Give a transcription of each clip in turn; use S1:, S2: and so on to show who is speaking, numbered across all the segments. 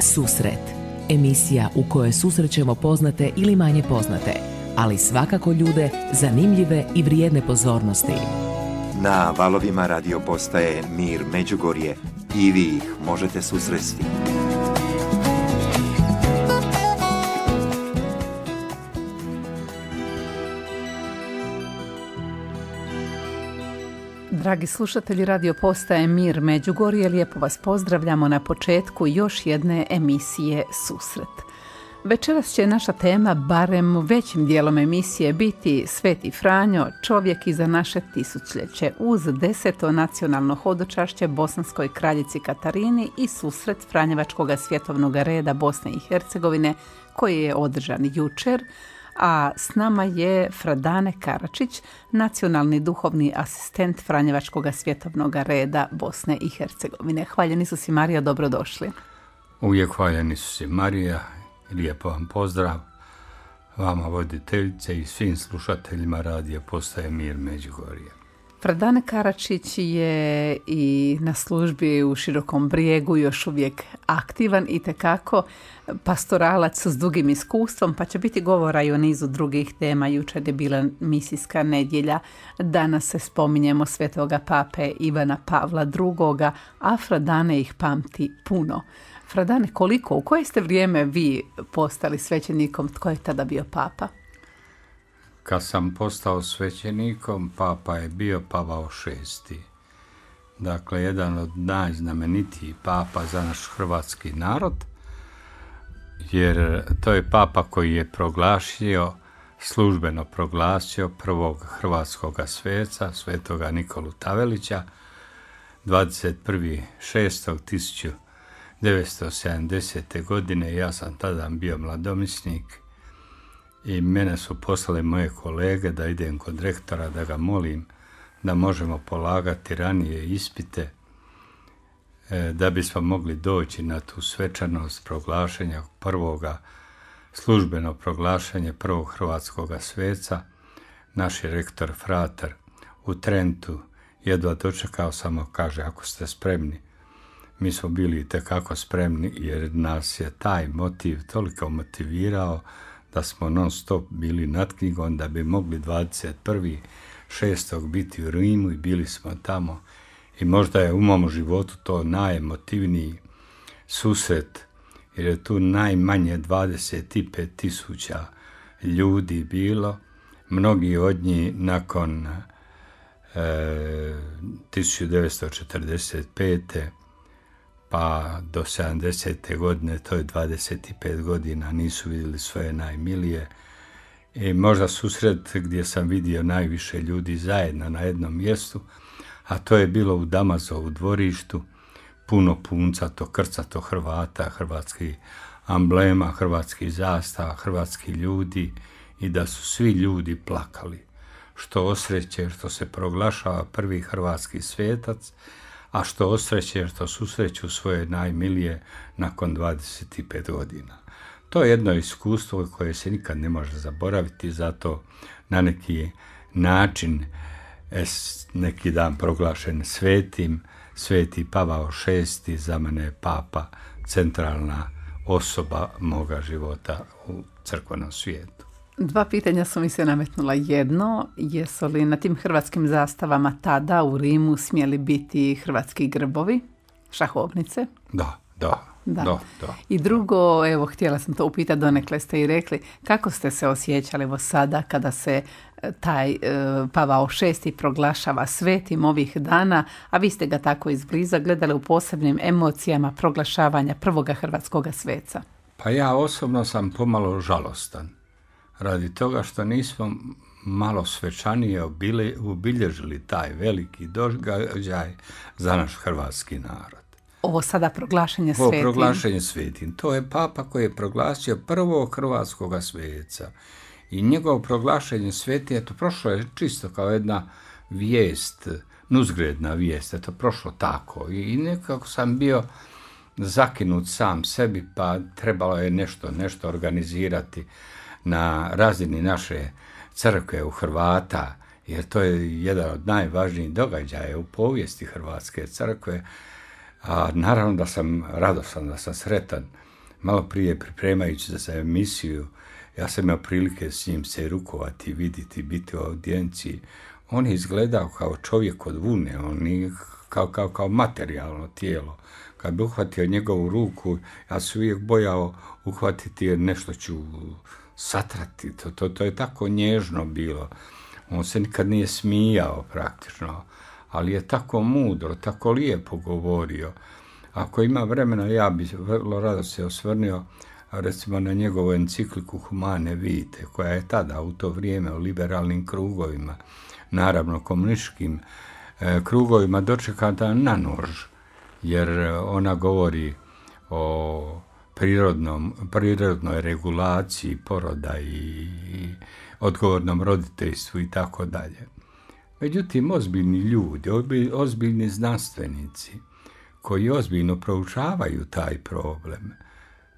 S1: Susret. Emisija u kojoj susrećemo poznate ili manje poznate, ali svakako ljude zanimljive i vrijedne pozornosti.
S2: Na valovima radio postaje Mir Međugorje i vi ih možete susresti.
S3: Dragi slušatelji Radio Postaje Mir Međugorje, lijepo vas pozdravljamo na početku još jedne emisije Susret. Večeras će naša tema, barem većim dijelom emisije, biti Sveti Franjo, čovjek iza naše tisućljeće, uz deseto nacionalno hodočašće Bosanskoj kraljici Katarini i susret Franjevačkog svjetovnog reda Bosne i Hercegovine, koji je održan jučer, a s nama je Fradane Karačić, nacionalni duhovni asistent Franjevačkog svjetovnog reda Bosne i Hercegovine. Hvaljeni su si Marija, dobrodošli.
S4: Uvijek hvaljeni su si Marija, lijepo vam pozdrav vama voditeljice i svim slušateljima radija Postaje Mir Međugorje.
S3: Fradane Karačić je i na službi u Širokom brijegu još uvijek aktivan i tekako pastoralac s dugim iskustvom, pa će biti govora i o nizu drugih tema. Jučer je bila misijska nedjelja, danas se spominjemo svetoga pape Ivana Pavla II. a Fradane ih pamti puno. Fradane, koliko, u koje ste vrijeme vi postali svećenikom, tko je tada bio papa?
S4: Kad sam postao svećenikom, papa je bio Pavao VI. Dakle, jedan od najznamenitijih papa za naš hrvatski narod, jer to je papa koji je proglašio, službeno proglasio prvog hrvatskog sveca, svetoga Nikolu Tavelića, 21.6.1970. godine, ja sam tada bio mladomisnik i mene su poslali moje kolege da idem kod rektora da ga molim da možemo polagati ranije ispite e, da bismo mogli doći na tu svečanost proglašenja prvoga službeno proglašenje prvog hrvatskog sveca. Naš je rektor Frater u Trentu jedva dočekao samo kaže ako ste spremni. Mi smo bili tekako spremni jer nas je taj motiv toliko motivirao da smo non stop bili nad knjigom da bi mogli 21. šestog biti u Rimu i bili smo tamo i možda je u mom životu to najemotivniji susret jer je tu najmanje 25 tisuća ljudi bilo, mnogi od njih nakon e, 1945 pa do 70. godine, to je 25 godina, nisu vidjeli svoje najmilije. I možda susret gdje sam vidio najviše ljudi zajedno na jednom mjestu, a to je bilo u Damazovu dvorištu, puno punca, to krcato Hrvata, hrvatski amblema, hrvatski zastava, hrvatski ljudi i da su svi ljudi plakali. Što osreće što se proglašava prvi hrvatski svetac, a što osreće što susreću svoje najmilije nakon 25 godina. To je jedno iskustvo koje se nikad ne može zaboraviti, zato na neki način neki dan proglašen svetim, sveti Pavao VI za mene je papa, centralna osoba moga života u crkvenom svijetu.
S3: Dva pitanja su mi se nametnula. Jedno, jesu li na tim hrvatskim zastavama tada u Rimu smjeli biti hrvatski grbovi, šahovnice?
S4: Da, da. Da. da, da.
S3: I drugo, evo, htjela sam to upitati, donekle ste i rekli, kako ste se osjećali evo sada kada se e, taj e, Pavao VI proglašava svetim ovih dana, a vi ste ga tako izbliza gledali u posebnim emocijama proglašavanja prvoga hrvatskog sveca?
S4: Pa ja osobno sam pomalo žalostan radi toga što nismo malo svečanije obilježili taj veliki događaj za naš hrvatski narod.
S3: Ovo sada proglašenje svetim.
S4: Ovo proglašenje svetim. To je papa koji je proglasio prvog hrvatskog sveca. I njegovo proglašenje svetim, to prošlo je čisto kao jedna vijest, nuzgredna vijest, to prošlo tako. I nekako sam bio zakinut sam sebi, pa trebalo je nešto, nešto organizirati na razini naše crkve u Hrvata, jer to je jedan od najvažnijih događaja u povijesti Hrvatske crkve, a naravno da sam radosan, da sam sretan malo prije pripremajući za emisiju, ja sam imao prilike s njim se rukovati, vidjeti, biti u audijenciji. On je izgledao kao čovjek od vune, on nije kao, kao, kao materijalno tijelo. Kad bi uhvatio njegovu ruku, ja se uvijek bojao uhvatiti jer nešto ću satrati. To, to, to je tako nježno bilo. On se nikad nije smijao praktično, ali je tako mudro, tako lijepo govorio. Ako ima vremena, ja bih vrlo rado se osvrnio recimo na njegovu encikliku Humane Vite, koja je tada u to vrijeme u liberalnim krugovima, naravno komunističkim e, krugovima dočekata na nož, jer ona govori o prirodnom, prirodnoj regulaciji poroda i, odgovornom roditeljstvu i tako dalje. Međutim, ozbiljni ljudi, ozbiljni znanstvenici koji ozbiljno proučavaju taj problem,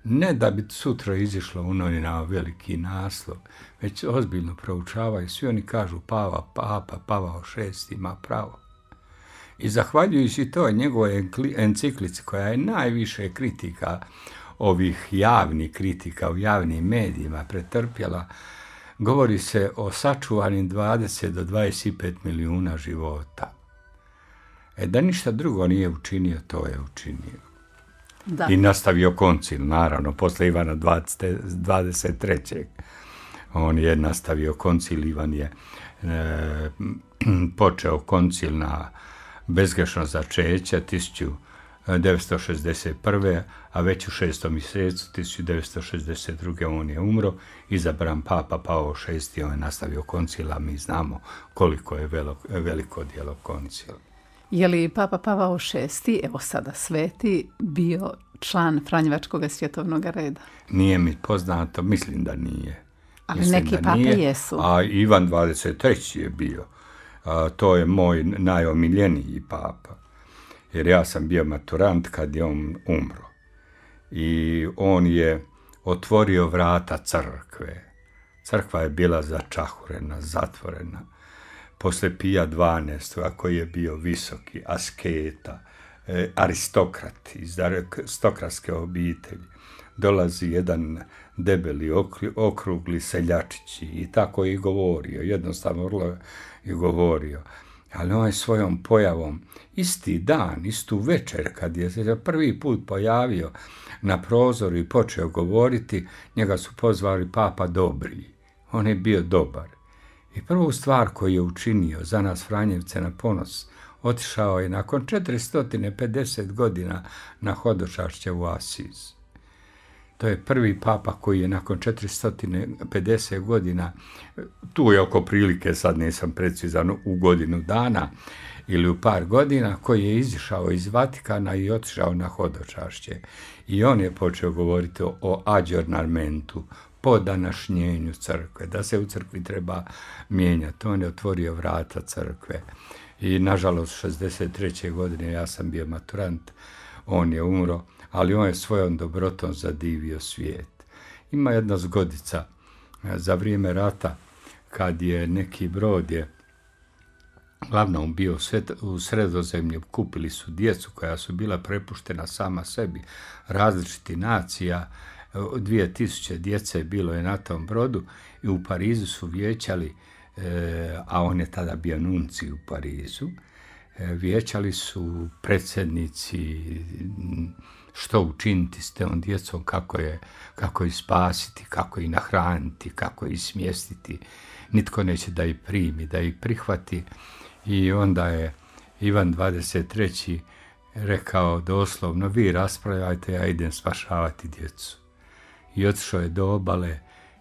S4: ne da bi sutra izišlo u na veliki naslov, već ozbiljno proučavaju. Svi oni kažu Pava, Papa, Pavao šest ima pravo. I zahvaljujući to njegovoj enciklici koja je najviše kritika ovih javnih kritika u javnim medijima pretrpjela, govori se o sačuvanim 20 do 25 milijuna života. E da ništa drugo nije učinio, to je učinio. Da. I nastavio koncil, naravno, posle Ivana 20, 23. On je nastavio koncil, Ivan je e, počeo koncil na bezgrešno začeće 1961. a već u šestom mjesecu 1962. on je umro, izabran papa Pao VI. on je nastavio koncil, a mi znamo koliko je veliko dijelo koncila.
S3: Je li Papa Pavao VI, evo sada sveti, bio član Franjevačkog svjetovnog reda?
S4: Nije mi poznato, mislim da nije.
S3: Ali neki pape jesu.
S4: A Ivan 23. je bio. to je moj najomiljeniji papa. Jer ja sam bio maturant kad je on umro. I on je otvorio vrata crkve. Crkva je bila začahurena, zatvorena posle Pija 12. koji je bio visoki, asketa, e, aristokrat iz aristokratske obitelji, dolazi jedan debeli, okrugli seljačići i tako je i govorio, jednostavno vrlo je govorio. Ali on je svojom pojavom, isti dan, istu večer, kad je se prvi put pojavio na prozoru i počeo govoriti, njega su pozvali Papa Dobri. On je bio dobar. I prvu stvar koju je učinio za nas Franjevce na ponos, otišao je nakon 450 godina na hodočašće u Asiz. To je prvi papa koji je nakon 450 godina, tu je oko prilike, sad nisam precizan, u godinu dana ili u par godina, koji je izišao iz Vatikana i otišao na hodočašće. I on je počeo govoriti o ađornamentu, po današnjenju crkve, da se u crkvi treba mijenjati. On je otvorio vrata crkve i nažalost 63. godine ja sam bio maturant, on je umro, ali on je svojom dobrotom zadivio svijet. Ima jedna zgodica za vrijeme rata kad je neki brod je glavnom bio u sredozemlju, kupili su djecu koja su bila prepuštena sama sebi, različiti nacija, dvije tisuće djece bilo je na tom brodu i u Parizu su vijećali, e, a on je tada bio nunci u Parizu, e, vijećali su predsjednici što učiniti s tom djecom, kako je, kako ih spasiti, kako ih nahraniti, kako ih smjestiti. Nitko neće da ih primi, da ih prihvati. I onda je Ivan 23. rekao doslovno, vi raspravljajte, ja idem spašavati djecu i otišao je do obale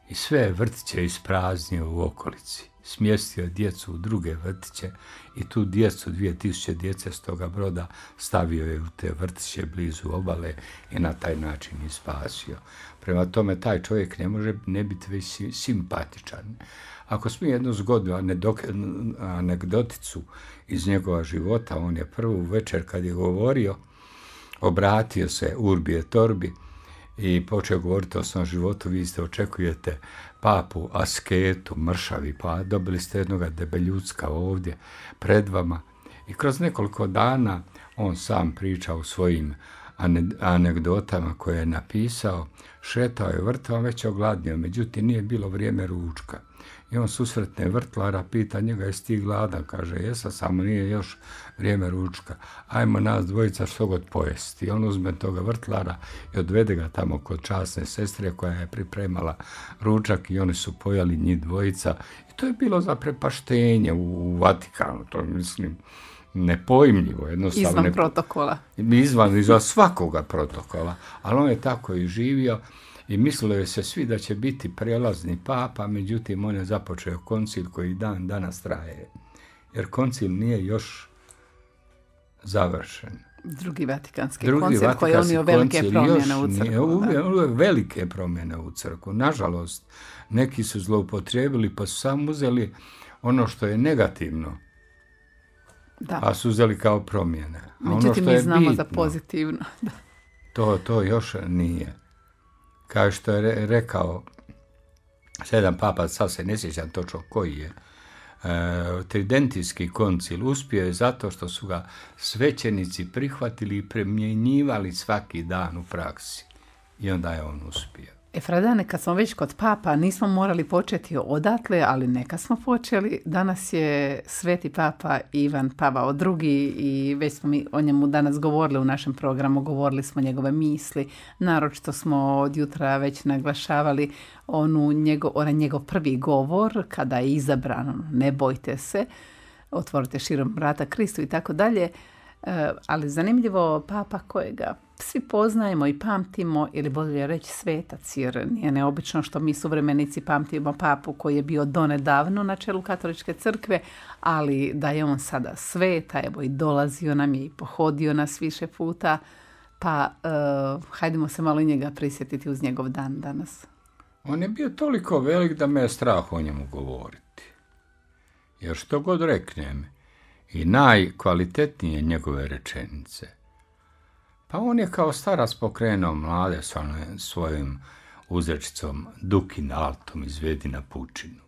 S4: i sve vrtiće ispraznio u okolici. Smjestio djecu u druge vrtiće i tu djecu, dvije tisuće djece s toga broda, stavio je u te vrtiće blizu obale i na taj način i spasio. Prema tome, taj čovjek ne može ne biti već simpatičan. Ako smije jednu zgodu, anegdoticu iz njegova života, on je prvu večer kad je govorio, obratio se Urbi Torbi, i počeo govoriti o svom životu, vi ste očekujete papu, asketu, mršavi, pa dobili ste jednoga debeljutska ovdje pred vama. I kroz nekoliko dana on sam priča u svojim anegdotama koje je napisao, šetao je vrtao, već ogladnio, međutim nije bilo vrijeme ručka. I on susretne vrtlara, pita njega jesi ti gladan, kaže jesa, samo nije još vrijeme ručka. Ajmo nas dvojica što god pojesti. I on uzme toga vrtlara i odvede ga tamo kod časne sestre koja je pripremala ručak i oni su pojali njih dvojica. I to je bilo za prepaštenje u, Vatikanu, to mislim nepojmljivo, jednostavno.
S3: Izvan protokola.
S4: Izvan, izvan svakoga protokola, ali on je tako i živio i mislilo je se svi da će biti prelazni papa, međutim on je započeo koncil koji dan danas traje. Jer koncil nije još završen.
S3: Drugi vatikanski Drugi koncil koji je unio velike promjene u crkvu.
S4: Nije, velike promjene u crkvu. Nažalost, neki su zloupotrijebili pa su samo uzeli ono što je negativno. Da. A su uzeli kao promjene. A
S3: ono Međutim,
S4: ono
S3: mi znamo za pozitivno.
S4: To, to još nije kao što je rekao sedam papa, sad se ne sjećam točno koji je, e, tridentijski koncil uspio je zato što su ga svećenici prihvatili i premjenjivali svaki dan u praksi. I onda je on uspio.
S3: E, Fradane, kad smo već kod papa, nismo morali početi odatle, ali neka smo počeli. Danas je sveti papa Ivan Pavao II i već smo mi o njemu danas govorili u našem programu, govorili smo njegove misli. Naročito smo od jutra već naglašavali onu njegov, onaj njegov prvi govor kada je izabran, ne bojte se, otvorite širom vrata Kristu i tako dalje. E, ali zanimljivo papa kojega svi poznajemo i pamtimo, ili bolje reći svetac, jer nije neobično što mi suvremenici pamtimo papu koji je bio donedavno na čelu katoličke crkve, ali da je on sada sveta, evo i dolazio nam je i pohodio nas više puta, pa uh, hajdemo se malo njega prisjetiti uz njegov dan danas.
S4: On je bio toliko velik da me je strah o njemu govoriti. Jer što god reknem, i najkvalitetnije njegove rečenice – pa on je kao starac pokrenuo mlade s svojim uzrečicom Dukin altom izvedi na pučinu.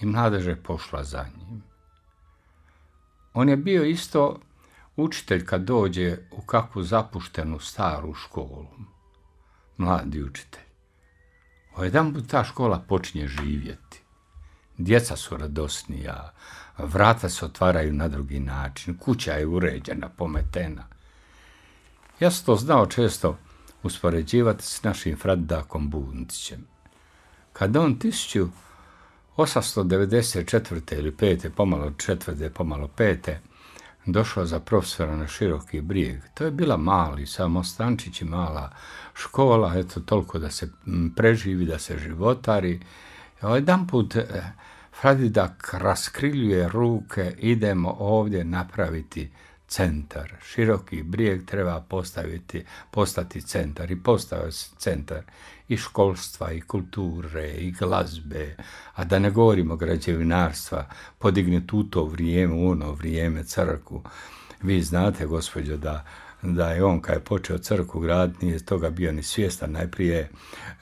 S4: I mladež je pošla za njim. On je bio isto učitelj kad dođe u kakvu zapuštenu staru školu. Mladi učitelj. Jedan ta škola počinje živjeti. Djeca su radosnija, vrata se otvaraju na drugi način, kuća je uređena, pometena. Ja sam to znao često uspoređivati s našim Fraddakom Buncićem. Kad on 1894. ili 5. pomalo četvrte, pomalo pete, došao za profesora na široki brijeg. To je bila mali, samo stančić i mala škola, eto toliko da se preživi, da se životari. Jedan put eh, Fradidak raskriljuje ruke, idemo ovdje napraviti centar. Široki brijeg treba postaviti, postati centar i postao se centar i školstva i kulture i glazbe, a da ne govorimo građevinarstva, podignuti u to vrijeme, u ono vrijeme crku. Vi znate, gospođo, da da je on kad je počeo crku graditi, nije toga bio ni svjestan. Najprije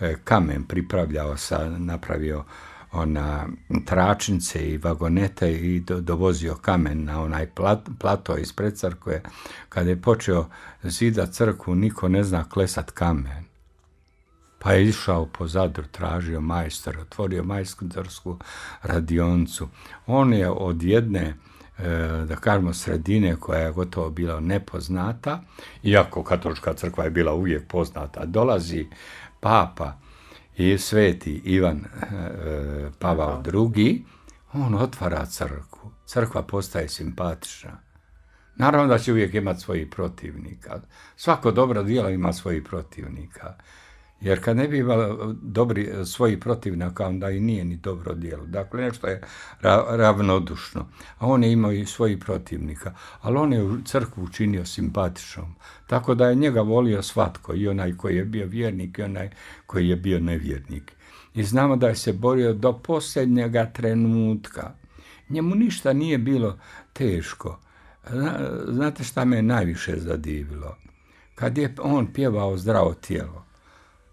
S4: e, kamen pripravljao sa, napravio ona tračnice i vagonete i dovozio kamen na onaj plato ispred crkve. Kad je počeo zida crkvu, niko ne zna klesat kamen. Pa je išao po Zadru, tražio majstor, otvorio majstorsku radioncu. On je od jedne da kažemo sredine koja je gotovo bila nepoznata, iako katolička crkva je bila uvijek poznata, dolazi papa i sveti Ivan e, Pavao II, on otvara crkvu. Crkva postaje simpatična. Naravno da će uvijek imati svojih protivnika. Svako dobro djelo ima svojih protivnika. Jer kad ne bi imala dobri svoji protivnika, onda i nije ni dobro djelo. Dakle, nešto je ravnodušno. A on je imao i svojih protivnika. Ali on je u crkvu učinio simpatičnom. Tako da je njega volio svatko. I onaj koji je bio vjernik i onaj koji je bio nevjernik. I znamo da je se borio do posljednjega trenutka. Njemu ništa nije bilo teško. Znate šta me najviše zadivilo? Kad je on pjevao zdravo tijelo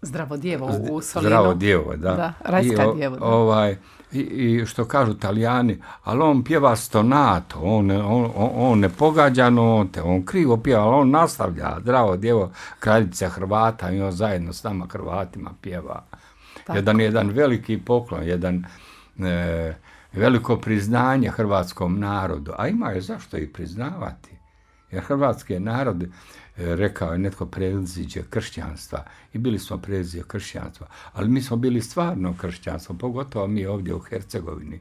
S3: Zdravo djevo u Solinu.
S4: Zdravo djevo, da.
S3: Da, rajska
S4: I, o-
S3: djevo, da.
S4: Ovaj, i, I što kažu talijani, ali on pjeva stonato, on, on, on, on ne pogađa note, on krivo pjeva, ali on nastavlja, zdravo djevo, kraljica Hrvata i on zajedno s nama Hrvatima pjeva. Jedan, jedan veliki poklon, jedan e, veliko priznanje hrvatskom narodu, a ima je zašto i priznavati. Jer hrvatski narod, rekao je netko predziđe kršćanstva i bili smo predziđe kršćanstva, ali mi smo bili stvarno kršćanstvo, pogotovo mi ovdje u Hercegovini,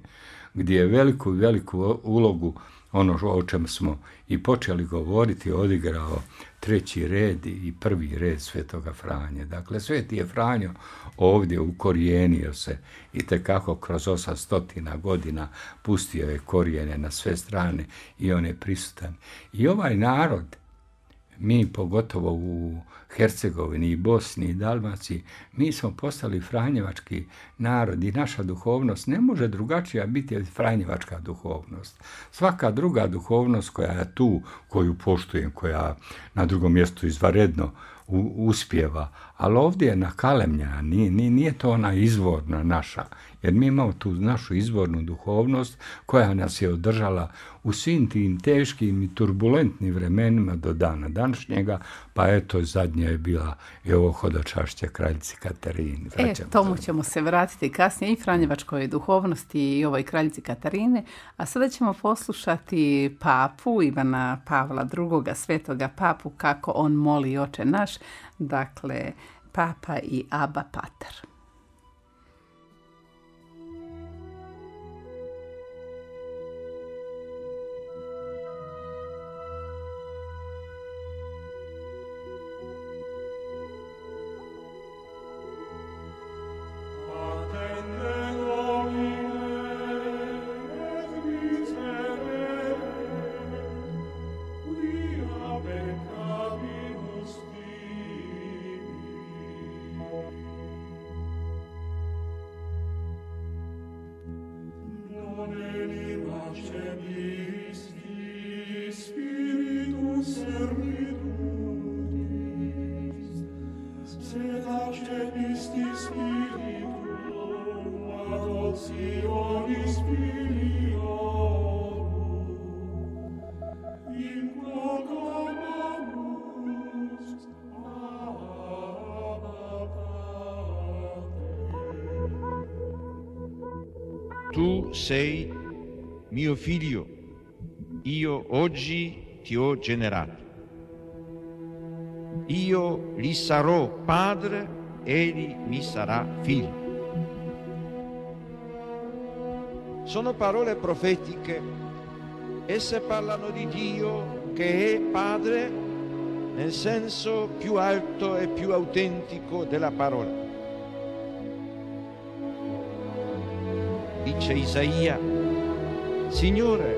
S4: gdje je veliku, veliku ulogu ono o čem smo i počeli govoriti odigrao treći red i prvi red Svetoga Franje. Dakle, Sveti je Franjo ovdje ukorijenio se i tekako kroz 800 godina pustio je korijene na sve strane i on je prisutan. I ovaj narod, mi pogotovo u Hercegovini i Bosni i Dalmaciji, mi smo postali franjevački narod i naša duhovnost ne može drugačija biti od franjevačka duhovnost. Svaka druga duhovnost koja je tu, koju poštujem, koja na drugom mjestu izvaredno uspjeva, ali ovdje je nakalemljena, nije, nije, nije to ona izvorna naša, jer mi imamo tu našu izvornu duhovnost koja nas je održala u svim tim teškim i turbulentnim vremenima do dana današnjega, pa eto zadnja je bila i ovo hodočašće kraljici Katarini.
S3: E,
S4: Vraćamo
S3: tomu
S4: se.
S3: ćemo se vratiti kasnije i Franjevačkoj duhovnosti i ovoj kraljici Katarine, a sada ćemo poslušati papu Ivana Pavla II. svetoga papu kako on moli oče naš, dakle papa i aba pater.
S5: Sei mio figlio, io oggi ti ho generato. Io gli sarò padre, egli mi sarà figlio. Sono parole profetiche, esse parlano di Dio che è padre nel senso più alto e più autentico della parola. Dice Isaia, Signore,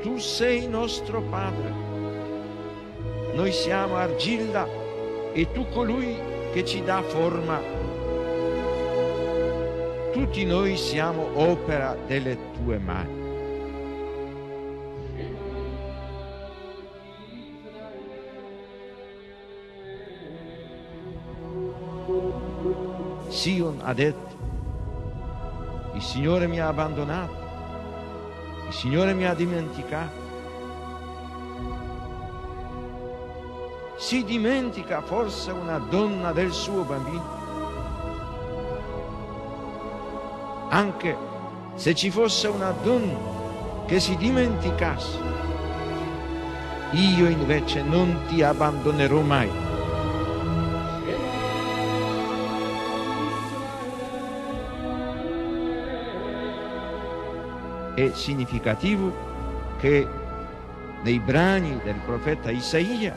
S5: tu sei nostro Padre, noi siamo argilla e tu colui che ci dà forma. Tutti noi siamo opera delle tue mani. Sion ha detto, il Signore mi ha abbandonato, il Signore mi ha dimenticato. Si dimentica forse una donna del suo bambino? Anche se ci fosse una donna che si dimenticasse, io invece non ti abbandonerò mai. È significativo che nei brani del profeta Isaia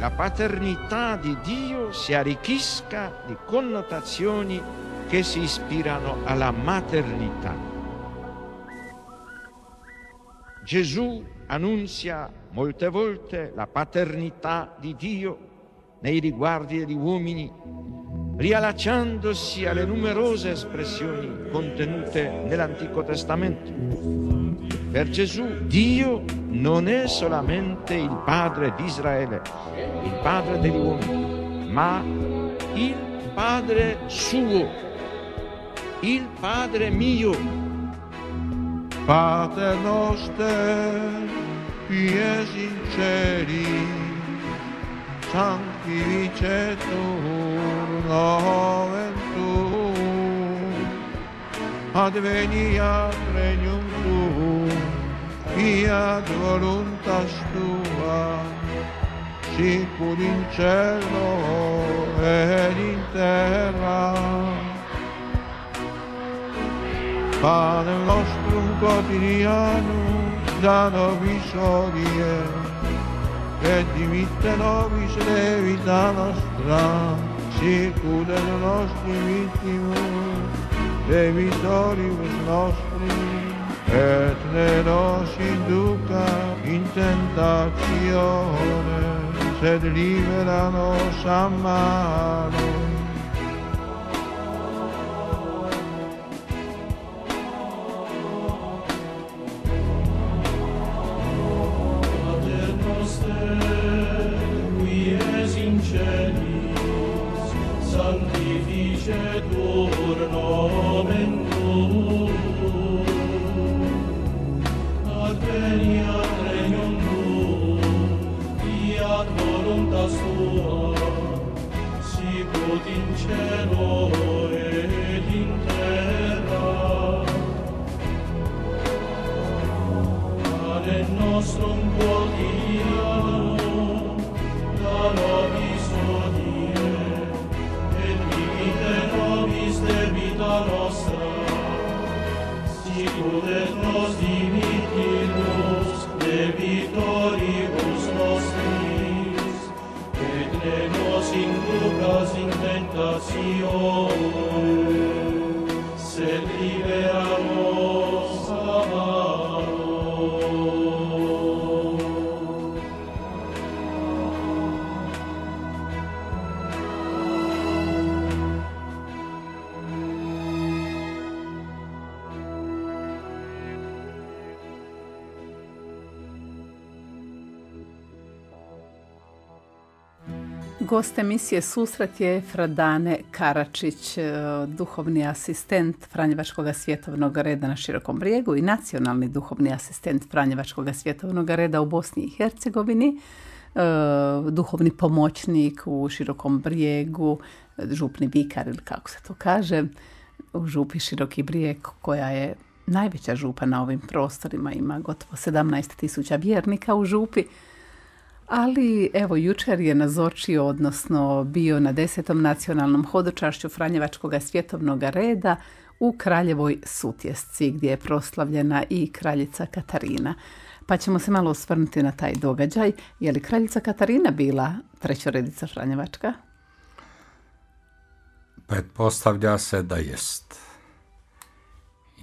S5: la paternità di Dio si arricchisca di connotazioni che si ispirano alla maternità. Gesù annunzia molte volte la paternità di Dio nei riguardi degli uomini, riallacciandosi alle numerose espressioni contenute nell'Antico Testamento. Per Gesù Dio non è solamente il Padre di Israele, il Padre degli uomini, ma il padre suo, il padre mio.
S6: Pater noster, pies in celis, tuum, adveniat regnum tuum, fiat voluntas tua, sicur in cielo ed in terra. Pane nostrum quotidianum da nobis hodie, et dimitte nobis levita nostra, sicur et nostri vittimus, debitoribus nostri, et ne nos induca in tentatione, sed libera nos a.
S3: Gost emisije Susret je Fradane Karačić, e, duhovni asistent Franjevačkog svjetovnog reda na Širokom brijegu i nacionalni duhovni asistent Franjevačkog svjetovnog reda u Bosni i Hercegovini, e, duhovni pomoćnik u Širokom brijegu, župni vikar ili kako se to kaže, u župi Široki brijeg koja je najveća župa na ovim prostorima, ima gotovo 17 tisuća vjernika u župi. Ali evo jučer je nazočio, odnosno bio na desetom nacionalnom hodočašću Franjevačkog svjetovnog reda u Kraljevoj Sutjesci gdje je proslavljena i kraljica Katarina. Pa ćemo se malo osvrnuti na taj događaj. Je li kraljica Katarina bila trećoredica Franjevačka?
S4: Pretpostavlja se da jest.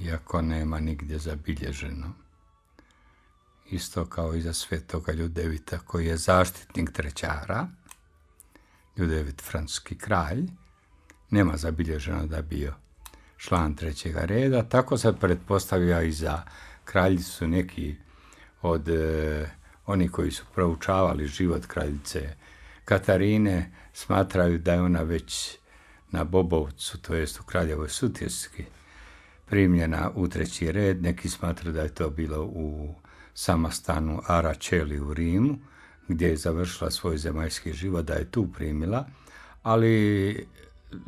S4: Iako nema nigdje zabilježeno. Isto kao i za svetoga Ljudevita koji je zaštitnik trećara. Ljudevit francuski kralj. Nema zabilježeno da je bio član trećega reda. Tako se pretpostavlja i za kraljicu neki od e, oni koji su proučavali život kraljice Katarine smatraju da je ona već na Bobovcu, to jest u Kraljevoj Sutjeski, primljena u treći red. Neki smatraju da je to bilo u samostanu Aračeli u Rimu, gdje je završila svoj zemaljski život, da je tu primila, ali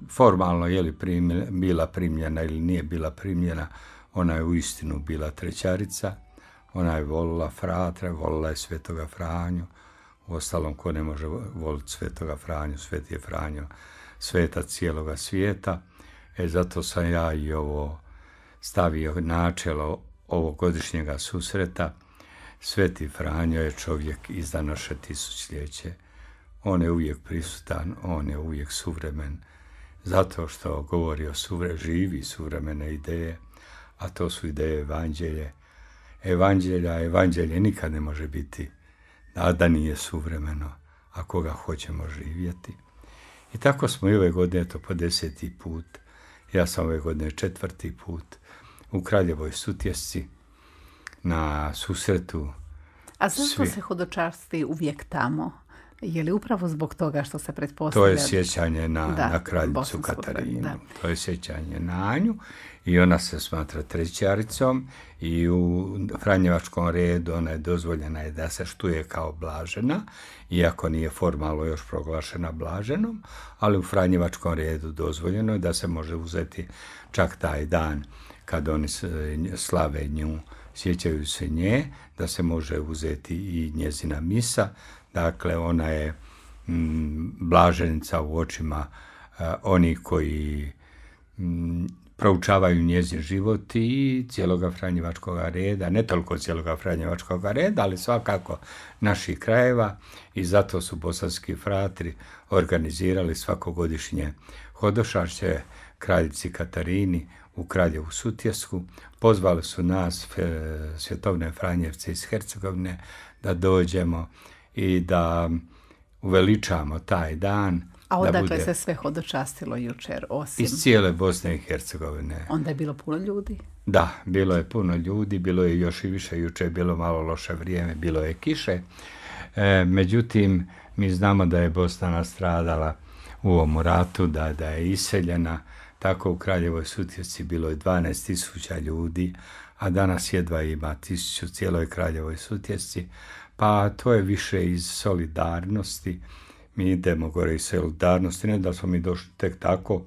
S4: formalno je li bila primljena ili nije bila primljena, ona je uistinu bila trećarica, ona je volila fratra, volila je svetoga Franju, ostalom ko ne može voliti svetoga Franju, sveti je Franjo, sveta cijeloga svijeta, e zato sam ja i ovo stavio načelo ovogodišnjega susreta, Sveti Franjo je čovjek iz današe tisućljeće. On je uvijek prisutan, on je uvijek suvremen, zato što govori o suvre, živi suvremene ideje, a to su ideje evanđelje. Evanđelja, evanđelje nikad ne može biti, a da nije suvremeno, ako ga hoćemo živjeti. I tako smo i ove godine, to po deseti put, ja sam ove godine četvrti put, u Kraljevoj Sutjesci, na susretu
S3: A zašto
S4: Svi.
S3: se hodočasti uvijek tamo? Je li upravo zbog toga što se pretpostavlja...
S4: To je sjećanje na,
S3: Da,
S4: na kraljicu Katarinu.
S3: kraljicu,
S4: To je sjećanje na Anju i ona se smatra trećaricom i u Franjevačkom redu ona je dozvoljena je da se štuje kao blažena, iako nije formalno još proglašena blaženom, ali u Franjevačkom redu dozvoljeno je da se može uzeti čak taj dan kad oni s- slave nju, sjećaju se nje, da se može uzeti i njezina misa. Dakle, ona je mm, blaženica u očima e, onih koji mm, proučavaju njezin život i cijeloga Franjevačkog reda, ne toliko cijeloga Franjevačkog reda, ali svakako naših krajeva i zato su bosanski fratri organizirali svakogodišnje hodošašće kraljici Katarini u Kraljevu Sutjesku. Pozvali su nas, e, svjetovne Franjevce iz Hercegovine, da dođemo i da uveličamo taj dan.
S3: A
S4: da
S3: odakle
S4: bude
S3: se sve hodočastilo jučer, osim...
S4: iz cijele Bosne i Hercegovine.
S3: Onda je bilo puno ljudi.
S4: Da, bilo je puno ljudi, bilo je još i više, juče je bilo malo loše vrijeme, bilo je kiše. E, međutim, mi znamo da je Bosna nastradala u ovom ratu, da, da je iseljena. Tako u Kraljevoj Sutjesci bilo je 12.000 ljudi, a danas jedva ima tisuću cijeloj Kraljevoj Sutjesci. Pa to je više iz solidarnosti. Mi idemo gore iz solidarnosti, ne da smo mi došli tek tako,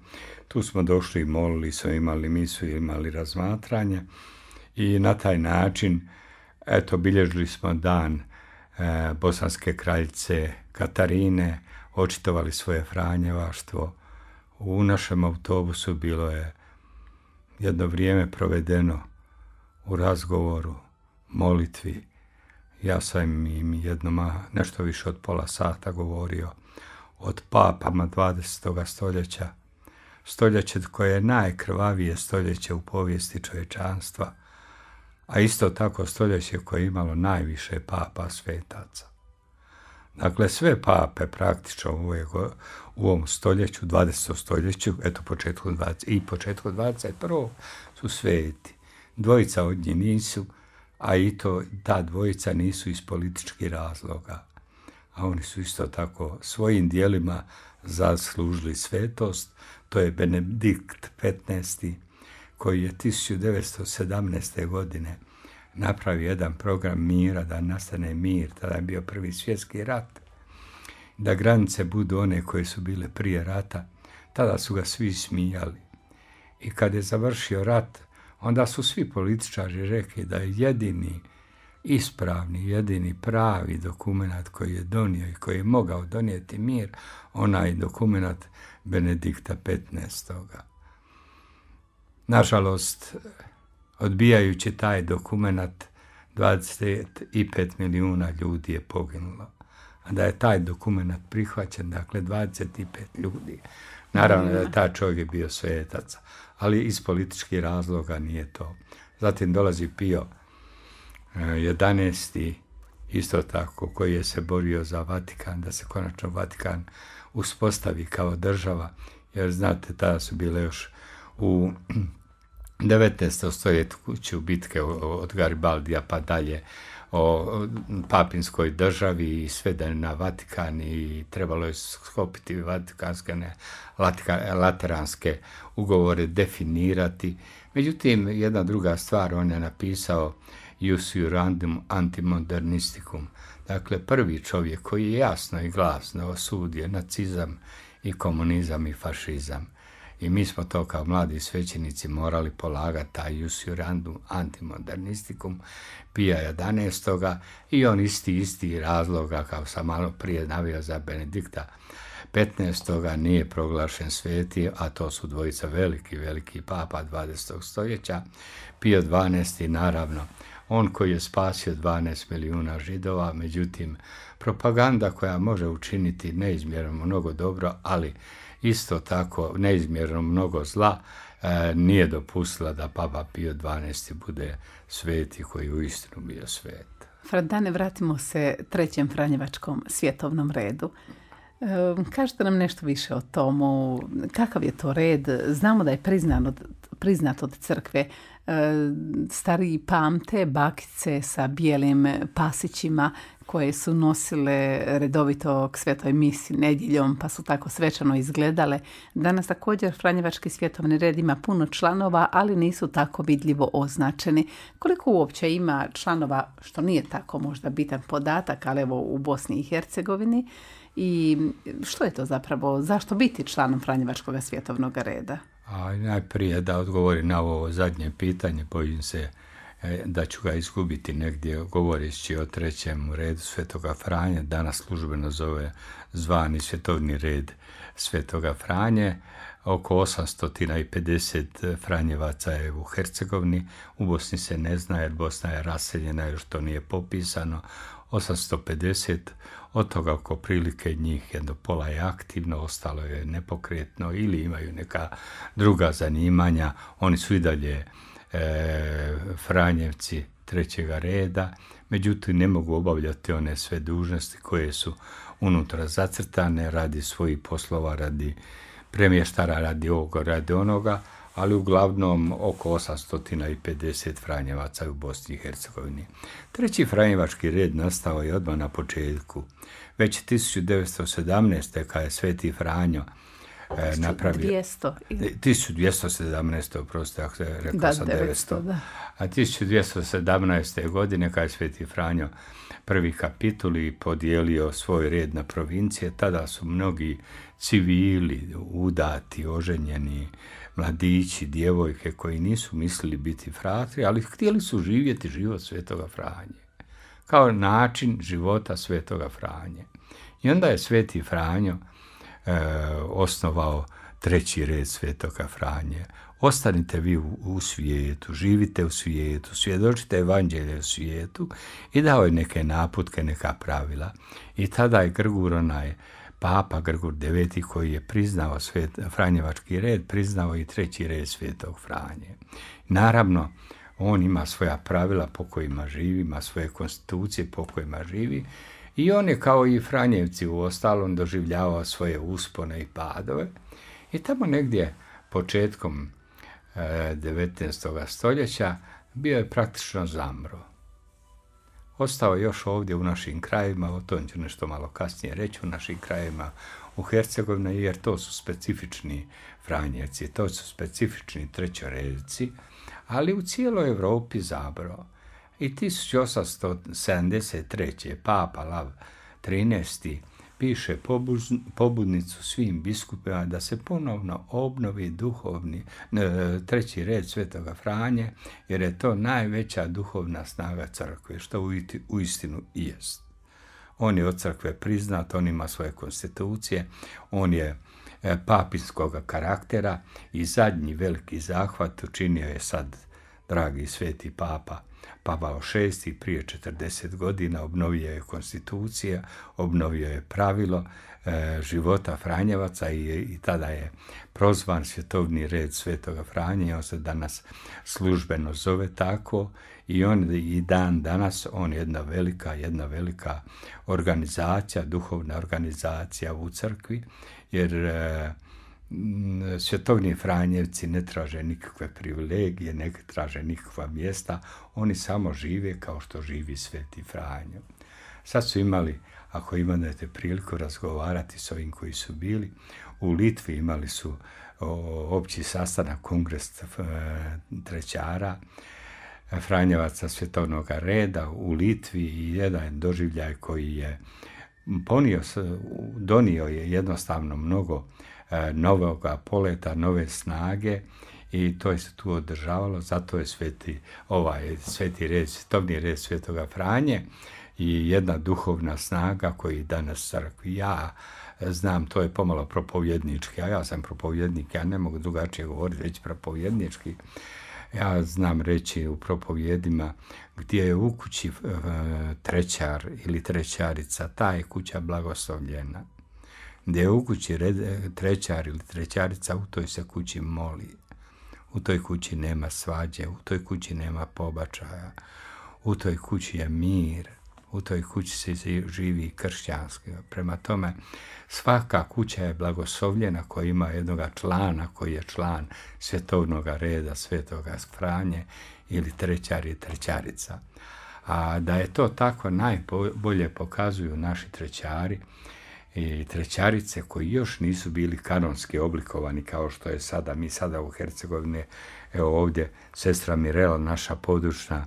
S4: tu smo došli i molili smo, imali misu, imali razmatranje i na taj način, eto, bilježili smo dan e, bosanske kraljice Katarine, očitovali svoje franjevaštvo. U našem autobusu bilo je jedno vrijeme provedeno u razgovoru, molitvi. Ja sam im jedno ma- nešto više od pola sata govorio od papama 20. stoljeća, stoljeće koje je najkrvavije stoljeće u povijesti čovječanstva, a isto tako stoljeće koje je imalo najviše papa svetaca. Dakle, sve pape praktično u, ovom stoljeću, 20. stoljeću, eto početku 20, i početku 21. su sveti. Dvojica od njih nisu, a i to ta dvojica nisu iz političkih razloga. A oni su isto tako svojim dijelima zaslužili svetost. To je Benedikt XV. koji je 1917. godine napravio jedan program mira, da nastane mir, tada je bio prvi svjetski rat, da granice budu one koje su bile prije rata, tada su ga svi smijali. I kad je završio rat, onda su svi političari rekli da je jedini ispravni, jedini pravi dokumenat koji je donio i koji je mogao donijeti mir, onaj dokumenat Benedikta XV. Nažalost, odbijajući taj dokumenat, 25 milijuna ljudi je poginulo. A da je taj dokumenat prihvaćen, dakle 25 ljudi. Naravno da je taj čovjek bio svetac, ali iz političkih razloga nije to. Zatim dolazi Pio eh, 11. isto tako, koji je se borio za Vatikan, da se konačno Vatikan uspostavi kao država, jer znate, tada su bile još u 19. stoljeću bitke od Garibaldija pa dalje o papinskoj državi i sve da na Vatikan i trebalo je skopiti vatikanske ne, latika, lateranske ugovore definirati. Međutim, jedna druga stvar, on je napisao Jus Jurandum Antimodernisticum. Dakle, prvi čovjek koji je jasno i glasno osudio nacizam i komunizam i fašizam. I mi smo to kao mladi svećenici morali polagati taj Jus Jurandum Antimodernisticum Pija 11. i on isti, isti razloga kao sam malo prije navio za Benedikta 15. nije proglašen sveti, a to su dvojica veliki, veliki papa 20. stoljeća. Pio 12. naravno, on koji je spasio 12 milijuna židova, međutim, propaganda koja može učiniti neizmjerno mnogo dobro, ali isto tako neizmjerno mnogo zla, e, nije dopustila da Papa Pio XII bude sveti koji je uistinu bio svet.
S3: Fradane, vratimo se trećem Franjevačkom svjetovnom redu. E, Kažite nam nešto više o tomu, kakav je to red? Znamo da je priznat od, priznat od crkve. E, stariji pamte bakice sa bijelim pasićima koje su nosile redovito k svetoj misi nedjeljom pa su tako svečano izgledale. Danas također Franjevački svjetovni red ima puno članova, ali nisu tako vidljivo označeni. Koliko uopće ima članova, što nije tako možda bitan podatak, ali evo u Bosni i Hercegovini, i što je to zapravo, zašto biti članom Franjevačkog svjetovnog reda?
S4: A najprije da odgovori na ovo zadnje pitanje, bojim se e, da ću ga izgubiti negdje govoreći o trećem redu Svetoga Franje, danas službeno zove zvani Svjetovni red Svetoga Franje. Oko 850 Franjevaca je u Hercegovini, u Bosni se ne zna jer Bosna je raseljena još to nije popisano. 850, od toga oko prilike njih jedno pola je aktivno, ostalo je nepokretno ili imaju neka druga zanimanja. Oni su i dalje e, Franjevci trećega reda, međutim ne mogu obavljati one sve dužnosti koje su unutra zacrtane radi svojih poslova, radi premještara, radi ovoga, radi onoga, ali uglavnom oko 850 Franjevaca u Bosni i Hercegovini. Treći Franjevački red nastao je odmah na početku. Već 1917. kada je Sveti Franjo e, napravio...
S3: 200.
S4: 1217. oprosti, ako se rekao
S3: Da,
S4: sam
S3: 900,
S4: 900.
S3: da.
S4: A 1217. godine kada je Sveti Franjo prvi kapituli podijelio svoj red na provincije, tada su mnogi civili, udati, oženjeni, mladići, djevojke koji nisu mislili biti fratri, ali htjeli su živjeti život Svetoga Franje. Kao način života Svetoga Franje. I onda je Sveti Franjo e, osnovao treći red Svetoga Franje. Ostanite vi u, u svijetu, živite u svijetu, svjedočite evanđelje u svijetu i dao je neke naputke, neka pravila. I tada je Grgur onaj Papa Grgur IX koji je priznao svet, Franjevački red, priznao i treći red Svetog Franje. Naravno, on ima svoja pravila po kojima živi, ima svoje konstitucije po kojima živi i on je kao i Franjevci u ostalom doživljavao svoje uspone i padove i tamo negdje početkom e, 19. stoljeća bio je praktično zamro. Ostao još ovdje u našim krajevima, o tom ću nešto malo kasnije reći, u našim krajevima u Hercegovini, jer to su specifični Franjevci, to su specifični trećoredci, ali u cijeloj Europi zabro. I 1873. Papa Lav 13. piše pobudnicu svim biskupima da se ponovno obnovi duhovni e, treći red Svetoga Franje, jer je to najveća duhovna snaga crkve, što u istinu i jest. On je od crkve priznat, on ima svoje konstitucije, on je e, papinskog karaktera i zadnji veliki zahvat učinio je sad dragi sveti papa Pavao VI prije 40 godina obnovio je konstitucija, obnovio je pravilo e, života Franjevaca i, i tada je prozvan svjetovni red Svetoga Franje, on se danas službeno zove tako i on i dan danas on je jedna velika, jedna velika organizacija, duhovna organizacija u crkvi, jer e, svjetovni Franjevci ne traže nikakve privilegije, ne traže nikakva mjesta, oni samo žive kao što živi Sveti Franjo. Sad su imali, ako imate priliku razgovarati s ovim koji su bili, u Litvi imali su opći sastanak kongres e, trećara, Franjevaca svjetovnog reda u Litvi i jedan doživljaj koji je ponio, donio je jednostavno mnogo e, novoga poleta, nove snage i to je se tu održavalo, zato je sveti, ovaj sveti red, svetovni red svetoga Franje i jedna duhovna snaga koji danas crkvi. Ja znam, to je pomalo propovjednički, a ja sam propovjednik, ja ne mogu drugačije govoriti, reći propovjednički, ja znam reći u propovjedima gdje je u kući e, trećar ili trećarica, ta je kuća blagoslovljena. Gdje je u kući red, trećar ili trećarica, u toj se kući moli. U toj kući nema svađe, u toj kući nema pobačaja, u toj kući je mir, u toj kući se živi kršćanski. Prema tome, svaka kuća je blagoslovljena koja ima jednog člana koji je član svjetovnog reda, svetoga Franje ili trećar i trećarica. A da je to tako najbolje pokazuju naši trećari i trećarice koji još nisu bili kanonski oblikovani kao što je sada, mi sada u Hercegovini, evo ovdje sestra Mirela, naša područna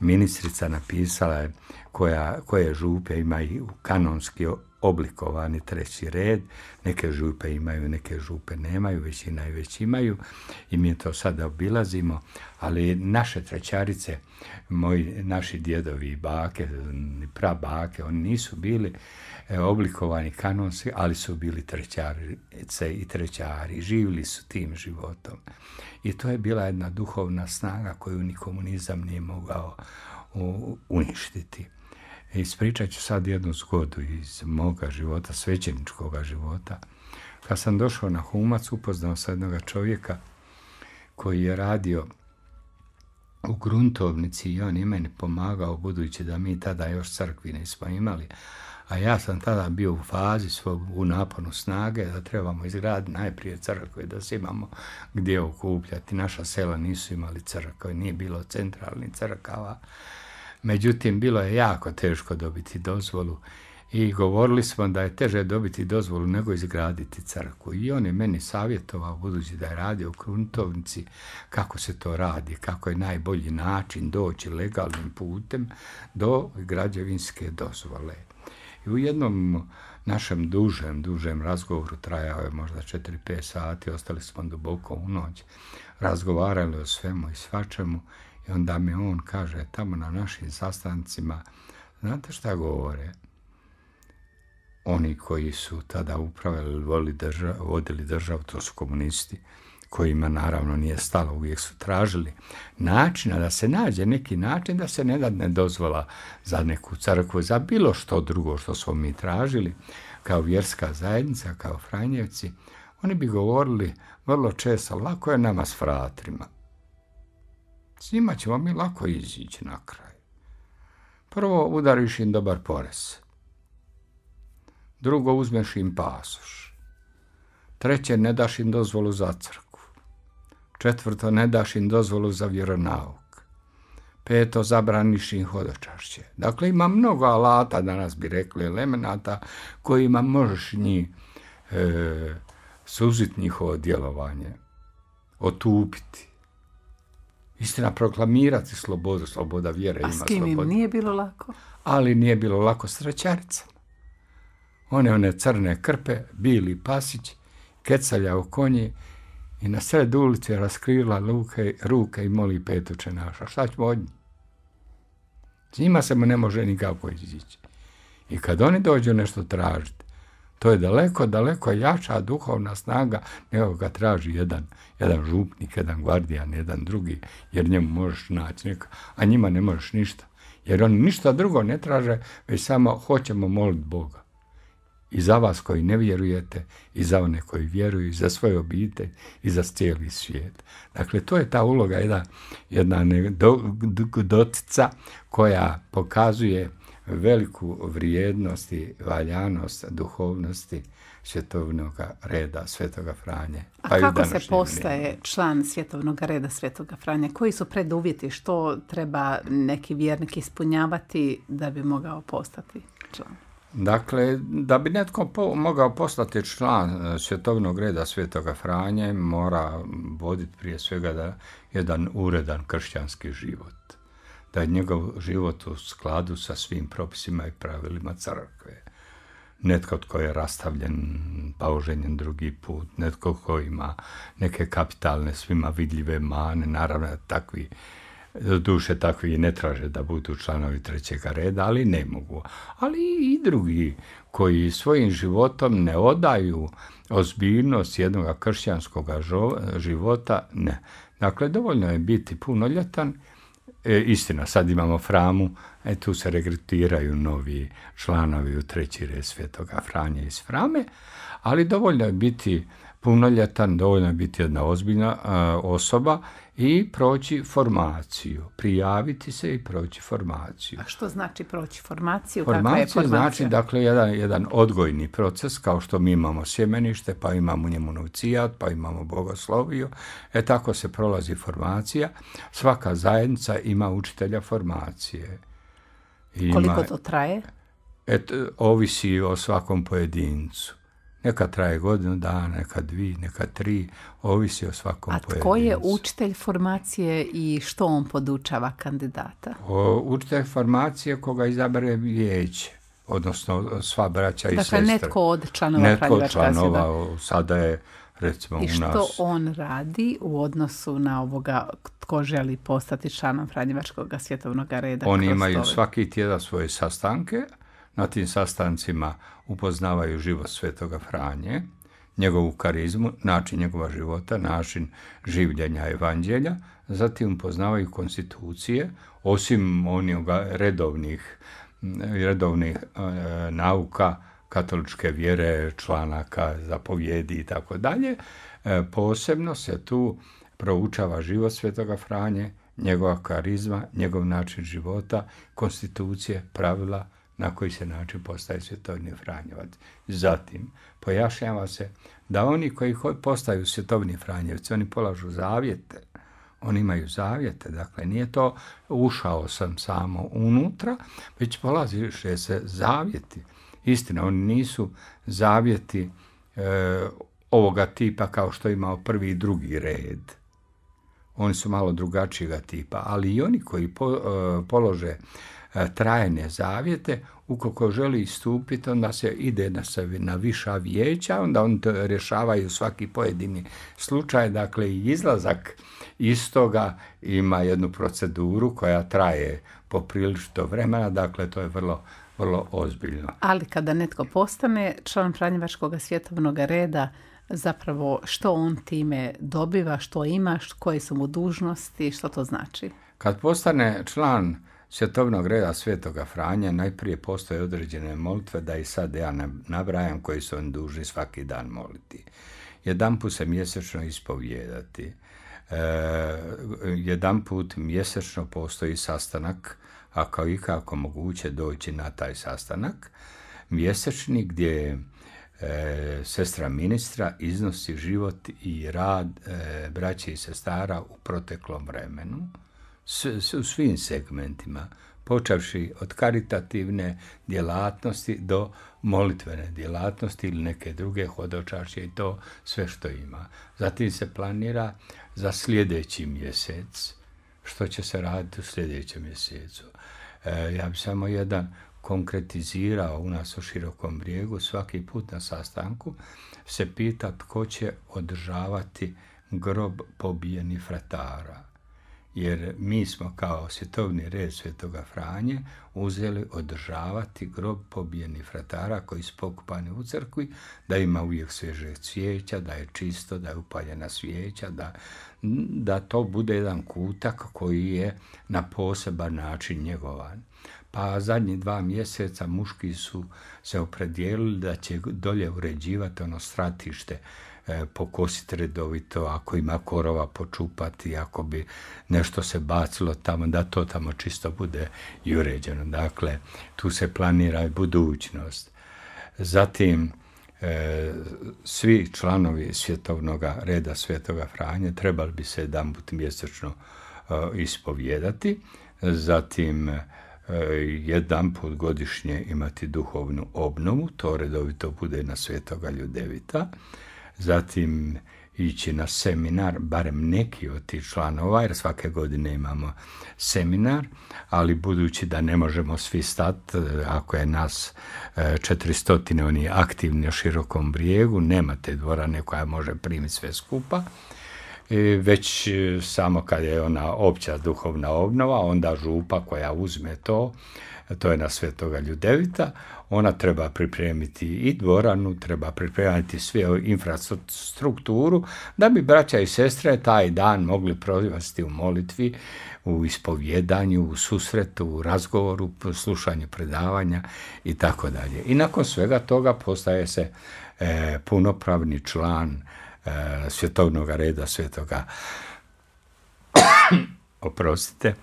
S4: ministrica napisala je koja, koje župe imaju kanonski oblikovani treći red, neke župe imaju, neke župe nemaju, većina i već imaju. I mi to sada obilazimo, ali naše trećarice, moji, naši djedovi i bake, prabake, oni nisu bili e, oblikovani kanonski, ali su bili trećarice i trećari, živjeli su tim životom. I to je bila jedna duhovna snaga koju ni komunizam nije mogao uništiti. Ispričat ću sad jednu zgodu iz moga života, svećeničkoga života. Kad sam došao na Humac, upoznao sam jednog čovjeka koji je radio u gruntovnici i on je meni pomagao, budući da mi tada još crkvi nismo imali, a ja sam tada bio u fazi svog u naponu snage da trebamo izgraditi najprije crkve, da se imamo gdje okupljati. Naša sela nisu imali crkve, nije bilo centralnih crkava. Međutim, bilo je jako teško dobiti dozvolu i govorili smo da je teže dobiti dozvolu nego izgraditi crkvu. I on je meni savjetovao, budući da je radio u Kruntovnici, kako se to radi, kako je najbolji način doći legalnim putem do građevinske dozvole. I u jednom našem dužem, dužem razgovoru, trajao je možda 4-5 sati, ostali smo duboko u noć, razgovarali o svemu i svačemu i onda mi on kaže tamo na našim sastancima, znate šta govore? Oni koji su tada upravili, držav, vodili državu, to su komunisti, kojima naravno nije stalo, uvijek su tražili načina da se nađe neki način da se ne dadne dozvola za neku crkvu, za bilo što drugo što smo mi tražili, kao vjerska zajednica, kao Franjevci, oni bi govorili vrlo često, lako je nama s fratrima. S njima ćemo mi lako izići na kraj. Prvo udariš im dobar porez. Drugo uzmeš im pasoš. Treće ne daš im dozvolu za crkvu. Četvrto ne daš im dozvolu za vjeronauk. Peto zabraniš im hodočašće. Dakle, ima mnogo alata, danas bi rekli, elemenata kojima možeš njih e, suziti njihovo djelovanje, otupiti. Istina, proklamirati slobodu, sloboda vjere
S3: A s kim im nije bilo lako?
S4: Ali nije bilo lako s trećaricama. One, one crne krpe, bili pasić, kecalja u konji i na sred ulice raskrila luke, ruke i moli petuče naša. Šta ćemo od njih? Njima se mu ne može nikako izići. I kad oni dođu nešto tražiti, to je daleko, daleko jača duhovna snaga nego ga traži jedan, jedan župnik, jedan gvardijan, jedan drugi, jer njemu možeš naći neka, a njima ne možeš ništa. Jer oni ništa drugo ne traže, već samo hoćemo moliti Boga. I za vas koji ne vjerujete, i za one koji vjeruju, i za svoje obitelj, i za cijeli svijet. Dakle, to je ta uloga, jedna, jedna dotica koja pokazuje veliku vrijednost i valjanost duhovnosti svjetovnog reda Svetoga Franje.
S3: A pa kako se postaje član svjetovnog reda Svetoga Franje? Koji su preduvjeti? Što treba neki vjernik ispunjavati da bi mogao postati član?
S4: Dakle, da bi netko mogao postati član svjetovnog reda Svetoga Franje, mora voditi prije svega da jedan uredan kršćanski život da je njegov život u skladu sa svim propisima i pravilima crkve. Netko tko je rastavljen, pa oženjen drugi put, netko tko ima neke kapitalne, svima vidljive mane, naravno takvi, duše takvi ne traže da budu članovi trećega reda, ali ne mogu. Ali i drugi koji svojim životom ne odaju ozbiljnost jednog kršćanskog života, ne. Dakle, dovoljno je biti punoljetan E, istina, sad imamo Framu, e, tu se regrutiraju novi članovi u treći red Svetoga Franje iz Frame, ali dovoljno je biti punoljetan, dovoljno je biti jedna ozbiljna osoba i proći formaciju, prijaviti se i proći formaciju.
S3: A što znači proći formaciju?
S4: Formacija, znači dakle jedan, jedan odgojni proces kao što mi imamo sjemenište, pa imamo njemu novcijat, pa imamo bogosloviju. E tako se prolazi formacija. Svaka zajednica ima učitelja formacije.
S3: Koliko to traje?
S4: Et, ovisi o svakom pojedincu. Neka traje godinu dana, neka dvi, neka tri, ovisi o svakom
S3: A tko je učitelj formacije i što on podučava kandidata?
S4: O, učitelj formacije koga izabere vijeće, odnosno sva braća
S3: dakle,
S4: i sestre.
S3: Dakle, netko od članova
S4: Netko od članova, sada je recimo
S3: I
S4: u
S3: što
S4: nas.
S3: on radi u odnosu na ovoga tko želi postati članom Franjevačkog svjetovnog reda?
S4: Oni imaju svaki tjedan svoje sastanke, na tim sastancima upoznavaju život svetoga Franje, njegovu karizmu, način njegova života, način življenja evanđelja, zatim upoznavaju konstitucije, osim onih redovnih, redovnih e, nauka, katoličke vjere, članaka, zapovjedi i tako dalje. E, posebno se tu proučava život svetoga Franje, njegova karizma, njegov način života, konstitucije, pravila, na koji se način postaje svjetovni Franjevac. Zatim, pojašnjava se da oni koji postaju svjetovni Franjevci, oni polažu zavjete, oni imaju zavjete, dakle nije to ušao sam samo unutra, već polaziše se zavjeti. Istina, oni nisu zavjeti e, ovoga tipa kao što imao prvi i drugi red. Oni su malo drugačijega tipa, ali i oni koji e, polože trajne zavjete, ukoliko želi istupiti, onda se ide na, na viša vijeća, onda oni to rješavaju svaki pojedini slučaj, dakle i izlazak iz toga ima jednu proceduru koja traje poprilično vremena, dakle to je vrlo vrlo ozbiljno.
S3: Ali kada netko postane član Franjevačkog svjetovnog reda, zapravo što on time dobiva, što ima, koje su mu dužnosti, što to znači?
S4: Kad postane član svjetovnog reda Svetoga Franja najprije postoje određene molitve da i sad ja nabrajam koji su oni dužni svaki dan moliti. Jedan put se mjesečno ispovjedati. E, jedan put mjesečno postoji sastanak, a kao i kako moguće doći na taj sastanak, mjesečni gdje e, sestra ministra iznosi život i rad e, braće i sestara u proteklom vremenu u svim segmentima, počavši od karitativne djelatnosti do molitvene djelatnosti ili neke druge hodočašće i to sve što ima. Zatim se planira za sljedeći mjesec, što će se raditi u sljedećem mjesecu. E, ja bi samo jedan konkretizirao u nas u Širokom brijegu, svaki put na sastanku se pita tko će održavati grob pobijenih fratara jer mi smo kao svjetovni red Svetoga Franje uzeli održavati grob pobijenih fratara koji su pokupani u crkvi, da ima uvijek svježe cvijeća, da je čisto, da je upaljena svijeća, da, da to bude jedan kutak koji je na poseban način njegovan. Pa zadnji dva mjeseca muški su se opredijelili da će dolje uređivati ono stratište pokositi redovito, ako ima korova počupati, ako bi nešto se bacilo tamo, da to tamo čisto bude i uređeno. Dakle, tu se planira i budućnost. Zatim, e, svi članovi svjetovnog reda Svetoga Franje trebali bi se jedan put mjesečno e, ispovjedati, zatim jedan put godišnje imati duhovnu obnovu, to redovito bude na Svetoga Ljudevita, zatim ići na seminar, barem neki od tih članova, jer svake godine imamo seminar, ali budući da ne možemo svi stati, ako je nas 400 e, oni aktivni u širokom brijegu, nema te dvorane koja može primiti sve skupa, e, već e, samo kad je ona opća duhovna obnova, onda župa koja uzme to, to je na Svetoga Ljudevita, ona treba pripremiti i dvoranu, treba pripremiti sve infrastrukturu, da bi braća i sestre taj dan mogli provesti u molitvi, u ispovjedanju, u susretu, u razgovoru, u slušanju predavanja i tako dalje. I nakon svega toga postaje se e, punopravni član e, svjetovnog reda svetoga oprostite,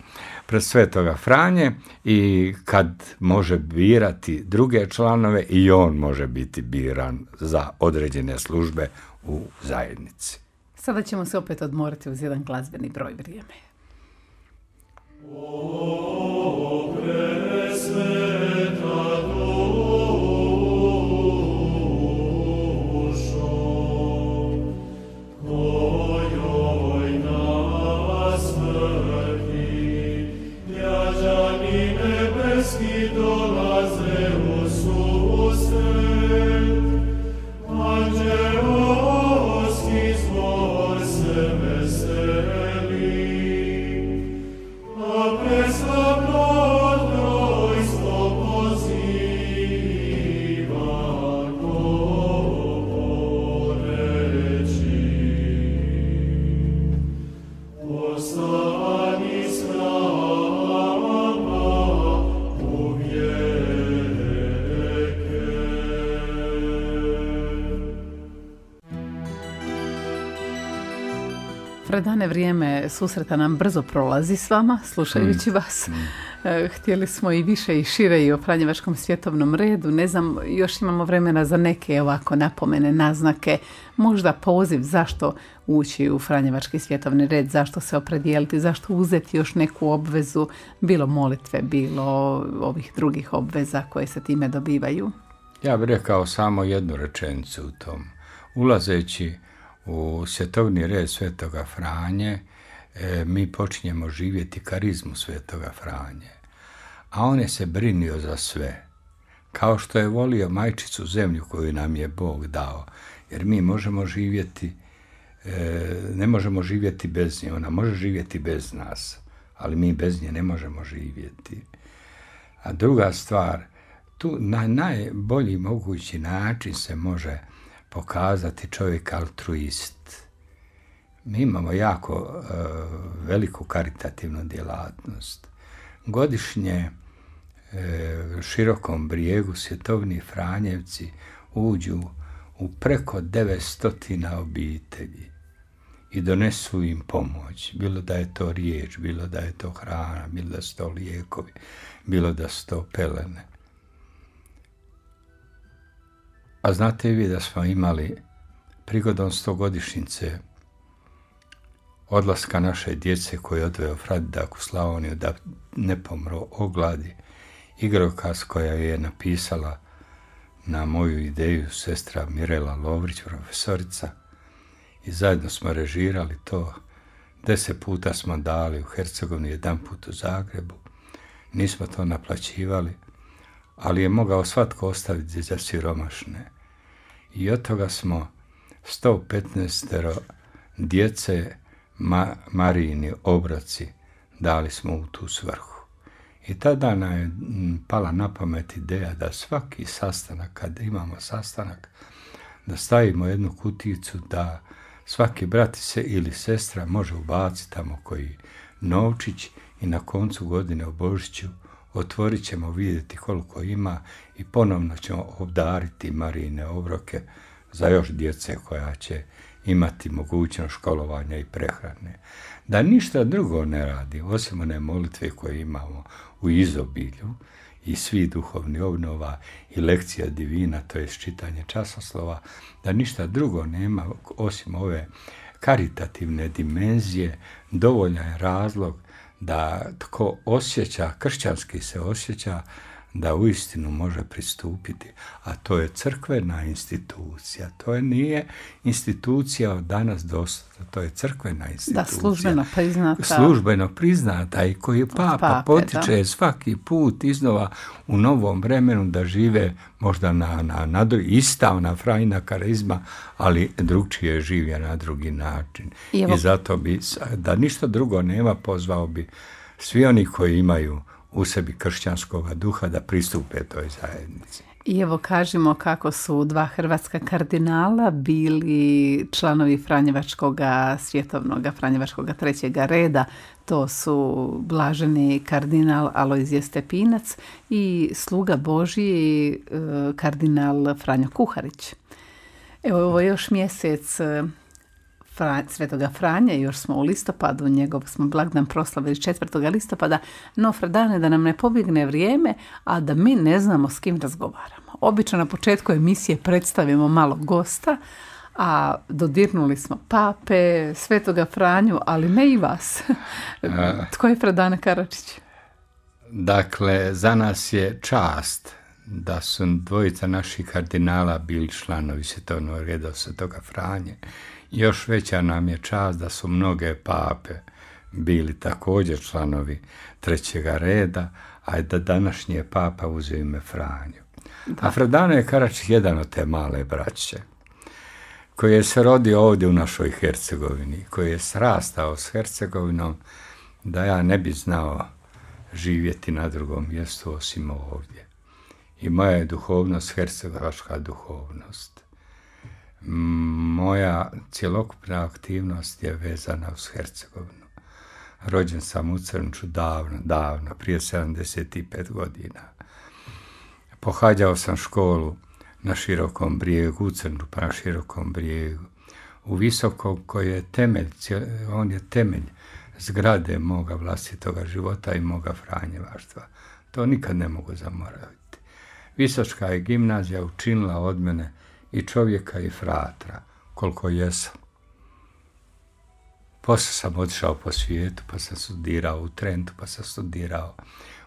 S4: pred svetoga Franje i kad može birati druge članove i on može biti biran za određene službe u zajednici.
S3: Sada ćemo se opet odmoriti uz jedan glazbeni broj vrijeme. Fredane, vrijeme susreta nam brzo prolazi s vama, slušajući vas. E, Htjeli smo i više i šire i o Franjevačkom svjetovnom redu. Ne znam, još imamo vremena za neke ovako napomene, naznake, možda poziv zašto ući u Franjevački svjetovni red, zašto se opredijeliti, zašto uzeti još neku obvezu, bilo molitve, bilo ovih drugih obveza koje se time dobivaju.
S4: Ja bih rekao samo jednu rečenicu u tom. Ulazeći u svjetovni red Svetoga Franje e, mi počinjemo živjeti karizmu Svetoga Franje. A on je se brinio za sve. Kao što je volio majčicu zemlju koju nam je Bog dao. Jer mi možemo živjeti, e, ne možemo živjeti bez nje. Ona može živjeti bez nas. Ali mi bez nje ne možemo živjeti. A druga stvar, tu na najbolji mogući način se može pokazati čovjek altruist. Mi imamo jako e, veliku karitativnu djelatnost. Godišnje e, širokom brijegu svjetovni Franjevci uđu u preko 900 obitelji i donesu im pomoć. Bilo da je to riječ, bilo da je to hrana, bilo da su to lijekovi, bilo da su to pelene. A znate vi da smo imali prigodom stogodišnjice odlaska naše djece koje je odveo Fradidak u Slavoniju da ne pomro ogladi, igrokaz koja je napisala na moju ideju sestra Mirela Lovrić, profesorica, i zajedno smo režirali to. Deset puta smo dali u Hercegovini, jedan put u Zagrebu. Nismo to naplaćivali, ali je mogao svatko ostaviti za siromašne. I od toga smo 115 djece ma, Marijini obroci dali smo u tu svrhu. I tada nam je pala na pamet ideja da svaki sastanak, kad imamo sastanak, da stavimo jednu kuticu da svaki brat se ili sestra može ubaciti tamo koji novčić i na koncu godine u Božiću otvorit ćemo vidjeti koliko ima i ponovno ćemo obdariti Marine obroke za još djece koja će imati mogućnost školovanja i prehrane. Da ništa drugo ne radi, osim one molitve koje imamo u izobilju i svi duhovni obnova i lekcija divina, to je čitanje časoslova, da ništa drugo nema osim ove karitativne dimenzije, dovoljan je razlog da tko osjeća, kršćanski se osjeća, da uistinu može pristupiti, a to je crkvena institucija. To je nije institucija od danas dosta, to je crkvena institucija.
S3: Da, službeno priznata.
S4: Službeno priznata i koji papa pape, potiče da. svaki put iznova u novom vremenu da žive možda na, na, na ista ona frajna karizma, ali drugčije živje na drugi način. I, evo... I zato bi, da ništa drugo nema, pozvao bi svi oni koji imaju u sebi kršćanskog duha da pristupe toj zajednici.
S3: I evo kažemo kako su dva hrvatska kardinala bili članovi Franjevačkog svjetovnog Franjevačkog trećega reda. To su blaženi kardinal Alojzije Stepinac i sluga Božji e, kardinal Franjo Kuharić. Evo ovo još mjesec Fra, Svetoga Franja, još smo u listopadu, njegov smo blagdan proslavili 4. listopada, no Fredane da nam ne pobjegne vrijeme, a da mi ne znamo s kim razgovaramo. Obično na početku emisije predstavimo malo gosta, a dodirnuli smo pape, Svetoga Franju, ali ne i vas. Tko je Fredane Karačić?
S4: Dakle, za nas je čast da su dvojica naših kardinala bili članovi Svjetovnog reda Svetoga Franje. Još veća nam je čast da su mnoge pape bili također članovi trećega reda, a da današnji je papa uzeo ime Franju. A Fredano je Karačić jedan od te male braće, koji je se rodio ovdje u našoj Hercegovini, koji je srastao s Hercegovinom, da ja ne bi znao živjeti na drugom mjestu osim ovdje. I moja je duhovnost hercegovačka duhovnost. Moja cjelokupna aktivnost je vezana uz Hercegovinu. Rođen sam u Crnču davno, davno, prije 75 godina. Pohađao sam školu na širokom brijegu, u Crnu pa na širokom brijegu. U Visokom koji je temelj, on je temelj zgrade moga vlastitoga života i moga franjevaštva. To nikad ne mogu zamoraviti. Visočka je gimnazija učinila od mene i čovjeka i fratra, koliko jesam. Poslije sam otišao po svijetu, pa sam studirao u Trentu, pa sam studirao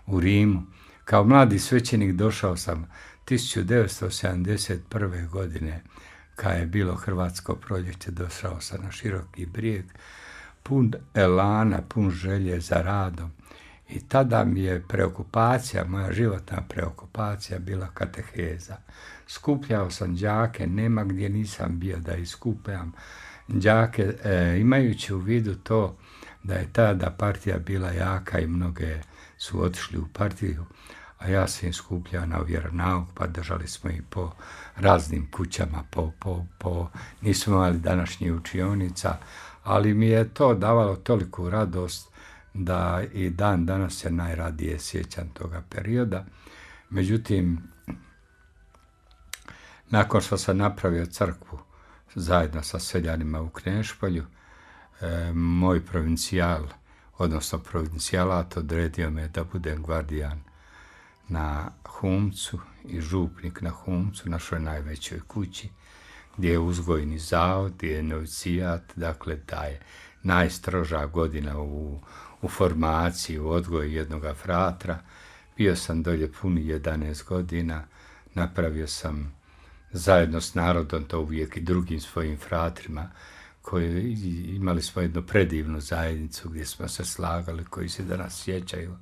S4: u Rimu. Kao mladi svećenik došao sam 1971. godine, kad je bilo Hrvatsko proljeće, došao sam na široki brijeg, pun elana, pun želje za radom. I tada mi je preokupacija, moja životna preokupacija bila kateheza. Skupljao sam đake, nema gdje nisam bio da iskupljam đake, e, imajući u vidu to da je tada partija bila jaka i mnoge su otišli u partiju, a ja sam im skupljao na vjeronauk, pa držali smo ih po raznim kućama, po, po, po, nismo imali današnjih učionica, ali mi je to davalo toliku radost da i dan danas se najradije sjećam toga perioda. Međutim, nakon što sam napravio crkvu zajedno sa seljanima u Knešpolju, e, moj provincijal, odnosno provincijalat, odredio me da budem gvardijan na Humcu i župnik na Humcu, našoj najvećoj kući, gdje je uzgojni zavod, gdje je novicijat, dakle da je najstroža godina u, u formaciji, u odgoju jednoga fratra. Bio sam dolje puni 11 godina, napravio sam zajedno s narodom, to uvijek i drugim svojim fratrima, koji imali smo jednu predivnu zajednicu gdje smo se slagali, koji se danas sjećaju.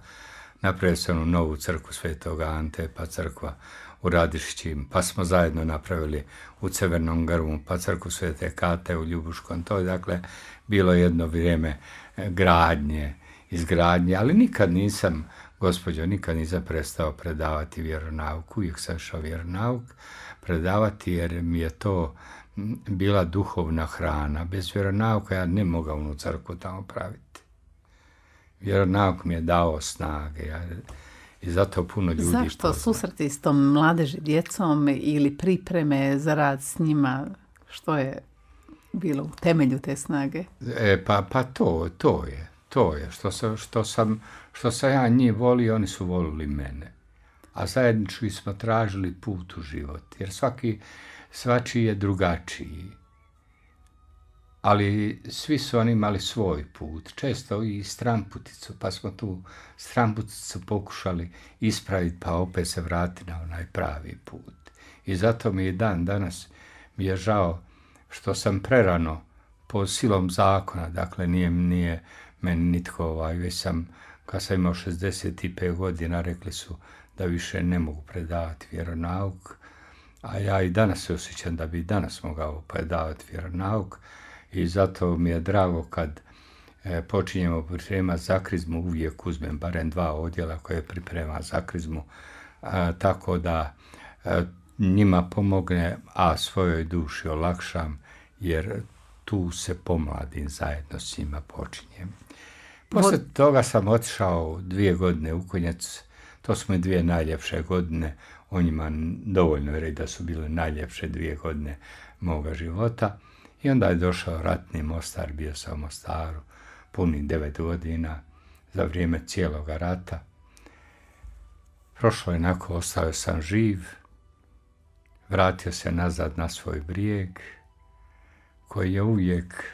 S4: Napravio sam onu novu crkvu Svetoga Ante, pa crkva u Radišćim, pa smo zajedno napravili u Crvenom grmu, pa crku Svete Kate u Ljubuškom. To je dakle bilo jedno vrijeme e, gradnje, izgradnje, ali nikad nisam, gospođo, nikad nisam prestao predavati vjeronauk. Uvijek sam šao vjeronauk predavati jer mi je to bila duhovna hrana. Bez vjeronauka ja ne mogao u crkvu tamo praviti. Vjeronauk mi je dao snage. Ja, i zato puno ljudi
S3: Zašto pozna. susreti s tom mladeži djecom ili pripreme za rad s njima? Što je bilo u temelju te snage?
S4: E, pa, pa to, to je. To je. Što, sam, što, sam, što sam ja njih volio, oni su volili mene. A zajednički smo tražili put u život. Jer svaki, svačiji je drugačiji ali svi su oni imali svoj put, često i stramputicu, pa smo tu stramputicu pokušali ispraviti, pa opet se vratiti na onaj pravi put. I zato mi je dan danas, mi je žao što sam prerano po silom zakona, dakle nije, nije meni nitko ovaj, već sam, kad sam imao 65 godina, rekli su da više ne mogu predavati vjeronauk, a ja i danas se osjećam da bi danas mogao predavati vjeronauk, i zato mi je drago kad e, počinjemo pripremati zakrizmu, uvijek uzmem barem dva odjela koje priprema zakrizmu, a, tako da a, njima pomogne, a svojoj duši olakšam, jer tu se pomladim zajedno s njima počinjem. Poslije toga sam otišao dvije godine u Konjac, to su mi dvije najljepše godine, o njima dovoljno je da su bile najljepše dvije godine moga života. I onda je došao ratni Mostar, bio sam u Mostaru, puni devet godina, za vrijeme cijeloga rata. Prošlo je onako, ostao sam živ, vratio se nazad na svoj brijeg, koji je uvijek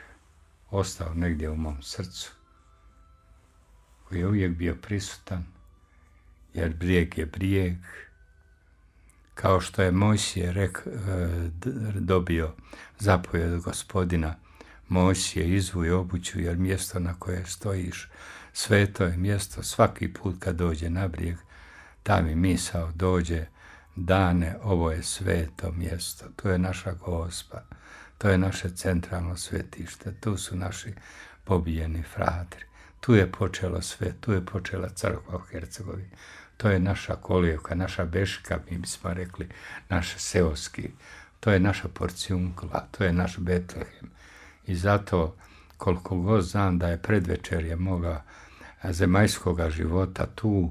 S4: ostao negdje u mom srcu, koji je uvijek bio prisutan, jer brijeg je brijeg, kao što je Mojsije rek, e, dobio zapovjed od gospodina, Mojsije izvuj obuću, jer mjesto na koje stojiš, sveto je mjesto, svaki put kad dođe na brijeg, ta mi misao dođe, dane, ovo je sveto mjesto, tu je naša gospa, to je naše centralno svetište, tu su naši pobijeni fratri, tu je počelo sve, tu je počela crkva u Hercegovini, to je naša kolijevka, naša beška, mi bismo rekli, naš seoski, to je naša porcijunkla, to je naš Betlehem. I zato, koliko god znam da je predvečerje moga zemaljskoga života tu,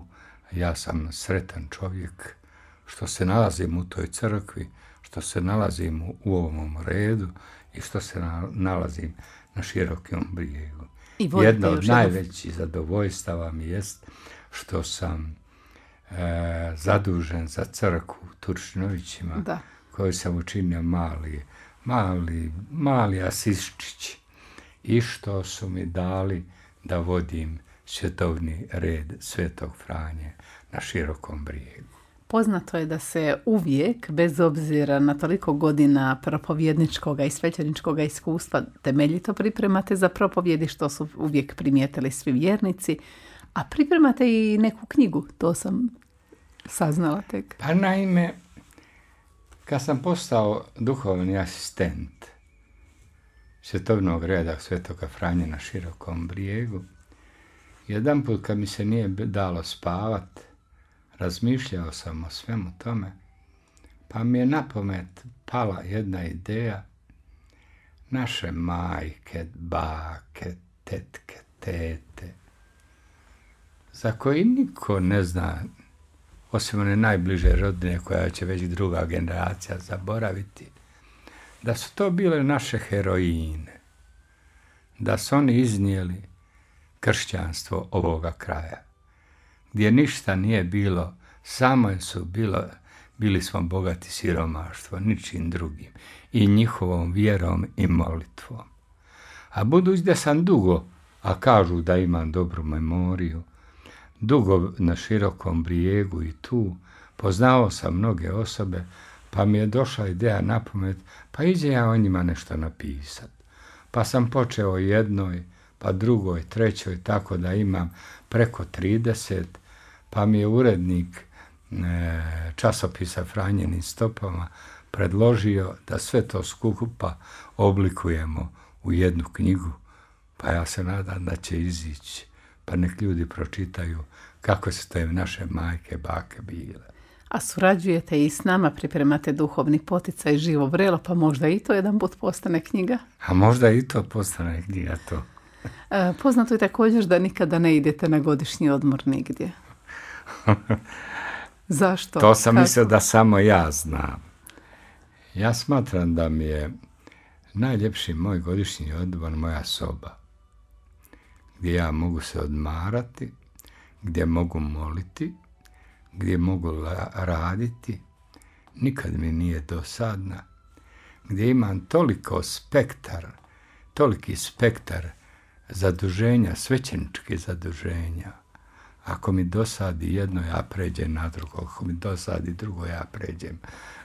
S4: ja sam sretan čovjek što se nalazim u toj crkvi, što se nalazim u ovom redu i što se nalazim na širokom brijegu. Jedno od najvećih zadovoljstava mi jest što sam zadužen za crkvu u Turčinovićima,
S3: da.
S4: koju sam učinio mali, mali, mali asiščić i što su mi dali da vodim svjetovni red Svetog Franje na širokom brijegu.
S3: Poznato je da se uvijek, bez obzira na toliko godina propovjedničkog i svećeničkog iskustva, temeljito pripremate za propovjedi, što su uvijek primijetili svi vjernici, a pripremate i neku knjigu, to sam saznala tek.
S4: Pa naime, kad sam postao duhovni asistent svjetovnog reda Svetoga Franje na širokom brijegu, jedan put kad mi se nije dalo spavat, razmišljao sam o svemu tome, pa mi je na pamet pala jedna ideja, naše majke, bake, tetke, tete, za koji niko ne zna, osim one najbliže rodine koja će već druga generacija zaboraviti, da su to bile naše heroine, da su oni iznijeli kršćanstvo ovoga kraja, gdje ništa nije bilo, samo su bilo, bili smo bogati siromaštvo, ničim drugim, i njihovom vjerom i molitvom. A budući da sam dugo, a kažu da imam dobru memoriju, dugo na širokom brijegu i tu, poznao sam mnoge osobe, pa mi je došla ideja na pamet, pa iđe ja o njima nešto napisat. Pa sam počeo jednoj, pa drugoj, trećoj, tako da imam preko 30, pa mi je urednik e, časopisa Franjenim stopama predložio da sve to skupa oblikujemo u jednu knjigu, pa ja se nadam da će izići, pa nek ljudi pročitaju kako su te naše majke, bake bile.
S3: A surađujete i s nama, pripremate duhovni poticaj živo vrelo, pa možda i to jedan put postane knjiga?
S4: A možda i to postane knjiga, to.
S3: E, poznato je također da nikada ne idete na godišnji odmor nigdje. Zašto?
S4: To sam mislio da samo ja znam. Ja smatram da mi je najljepši moj godišnji odmor moja soba. Gdje ja mogu se odmarati, gdje mogu moliti, gdje mogu raditi, nikad mi nije dosadna, gdje imam toliko spektar, toliki spektar zaduženja, svećeničkih zaduženja. Ako mi dosadi jedno, ja pređem na drugo. Ako mi dosadi drugo, ja pređem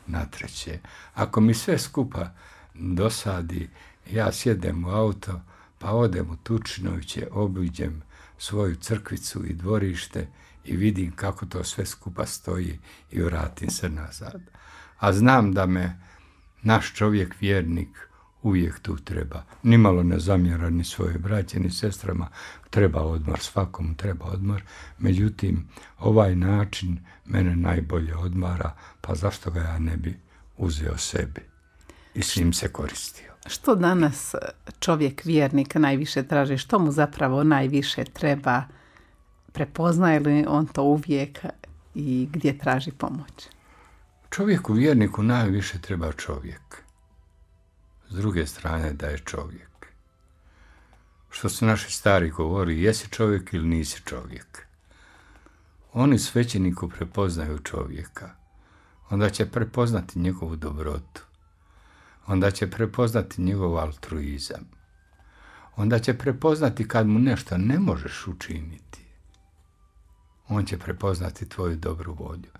S4: na treće. Ako mi sve skupa dosadi, ja sjedem u auto, pa odem u Tučinoviće, obiđem svoju crkvicu i dvorište i vidim kako to sve skupa stoji i vratim se nazad. A znam da me naš čovjek vjernik uvijek tu treba. Nimalo ne zamjera ni svoje braće ni sestrama, treba odmor, svakom treba odmor. Međutim, ovaj način mene najbolje odmara, pa zašto ga ja ne bi uzeo sebi i s njim se koristio.
S3: Što danas čovjek vjernik najviše traži? Što mu zapravo najviše treba? Prepoznaje li on to uvijek i gdje traži pomoć?
S4: Čovjeku vjerniku najviše treba čovjek. s druge strane da je čovjek. Što su naši stari govori, jesi čovjek ili nisi čovjek. Oni svećeniku prepoznaju čovjeka, onda će prepoznati njegovu dobrotu, onda će prepoznati njegov altruizam, onda će prepoznati kad mu nešto ne možeš učiniti. On će prepoznati tvoju dobru volju.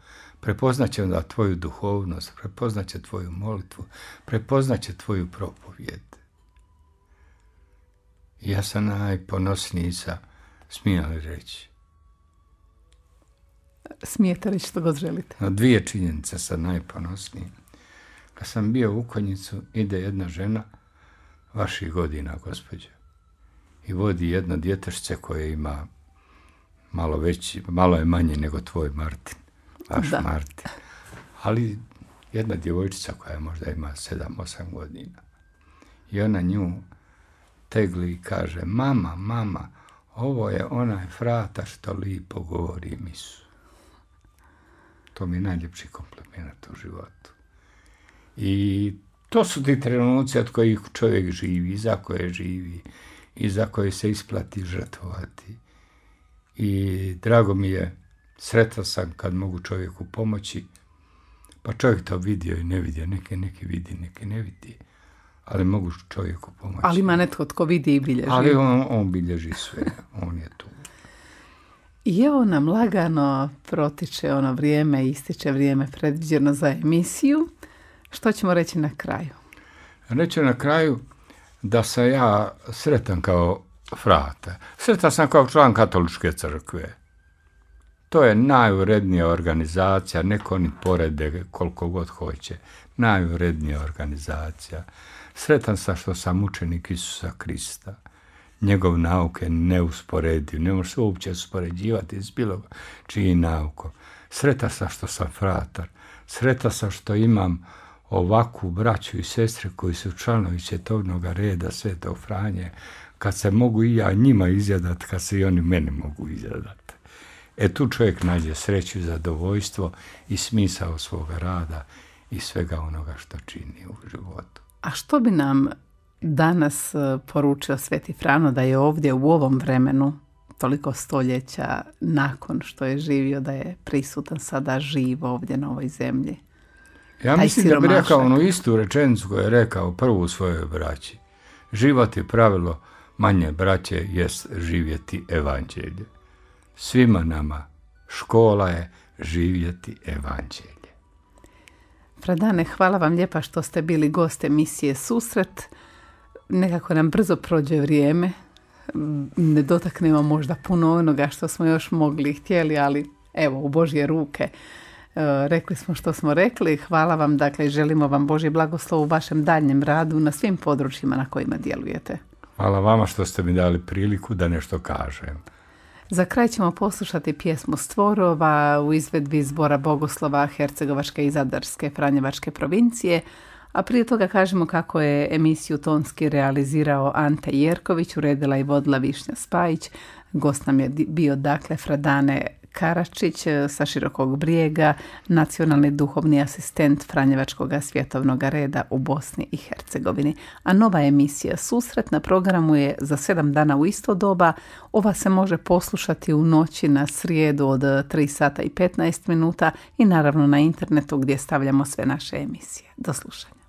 S4: Prepoznat će onda tvoju duhovnost, prepoznat će tvoju molitvu, prepoznat će tvoju propovjed. Ja sam najponosniji sa, smije li reći,
S3: Smijete reći što god želite.
S4: Na dvije činjenice sam najponosniji. Kad sam bio u konjicu, ide jedna žena vaših godina, gospođo, i vodi jedno djetešće koje ima malo veći, malo je manje nego tvoj Martin, vaš
S3: Da.
S4: Martin. Ali jedna djevojčica koja možda ima 7-8 godina. I ona nju tegli i kaže, mama, mama, ovo je onaj frata što lipo govori misu. To mi je najljepši kompliment u životu. I to su ti trenuci od kojih čovjek živi, za koje živi i za koje se isplati žrtvovati. I drago mi je, sretan sam kad mogu čovjeku pomoći, pa čovjek to vidio i ne vidio, neki, neki vidi, neki ne vidi, ali mogu čovjeku pomoći.
S3: Ali ima netko tko vidi i bilježi.
S4: Ali on, on bilježi sve, on je tu.
S3: I evo nam lagano protiče ono vrijeme, ističe vrijeme predviđeno za emisiju. Što ćemo reći na kraju?
S4: Reći na kraju da sam ja sretan kao frate. Sretan sam kao član katoličke crkve. To je najurednija organizacija, neko oni porede koliko god hoće. Najurednija organizacija. Sretan sam što sam učenik Isusa Krista. Njegov nauk je neusporediv, ne može se uopće uspoređivati s bilo čiji naukom. Sretan sam što sam fratar. Sretan sam što imam ovakvu braću i sestre koji su članovi četovnog reda Svetog Franje, kad se mogu i ja njima izjadat, kad se i oni mene mogu izjadat. E tu čovjek nađe sreću zadovoljstvo i smisao svoga rada i svega onoga što čini u životu.
S3: A što bi nam danas e, poručio Sveti Frano da je ovdje u ovom vremenu toliko stoljeća nakon što je živio da je prisutan sada živ ovdje na ovoj zemlji?
S4: Ja mislim da bi rekao onu istu rečenicu koju je rekao prvu u svojoj braći. Život je pravilo manje braće jest živjeti evanđelje. Svima nama škola je živjeti evanđelje.
S3: Fradane, hvala vam lijepa što ste bili gost emisije Susret. Nekako nam brzo prođe vrijeme. Ne dotaknemo možda puno onoga što smo još mogli i htjeli, ali evo, u Božje ruke. E, Rekli smo što smo rekli. Hvala vam, dakle, želimo vam Božji blagoslov u vašem daljnjem radu na svim područjima na kojima djelujete.
S4: Hvala vama što ste mi dali priliku da nešto kažem.
S3: Za kraj ćemo poslušati pjesmu Stvorova u izvedbi zbora Bogoslova Hercegovačke i Zadarske Franjevačke provincije, a prije toga kažemo kako je emisiju tonski realizirao Ante Jerković, uredila i vodila Višnja Spajić. Gost nam je bio dakle Fradane Karačić e, sa Širokog brijega, nacionalni duhovni asistent Franjevačkog svjetovnog reda u Bosni i Hercegovini. A nova emisija Susret na programu je za sedam dana u isto doba. Ova se može poslušati u noći na srijedu od 3 sata i 15 minuta i naravno na internetu gdje stavljamo sve naše emisije. Do slušanja.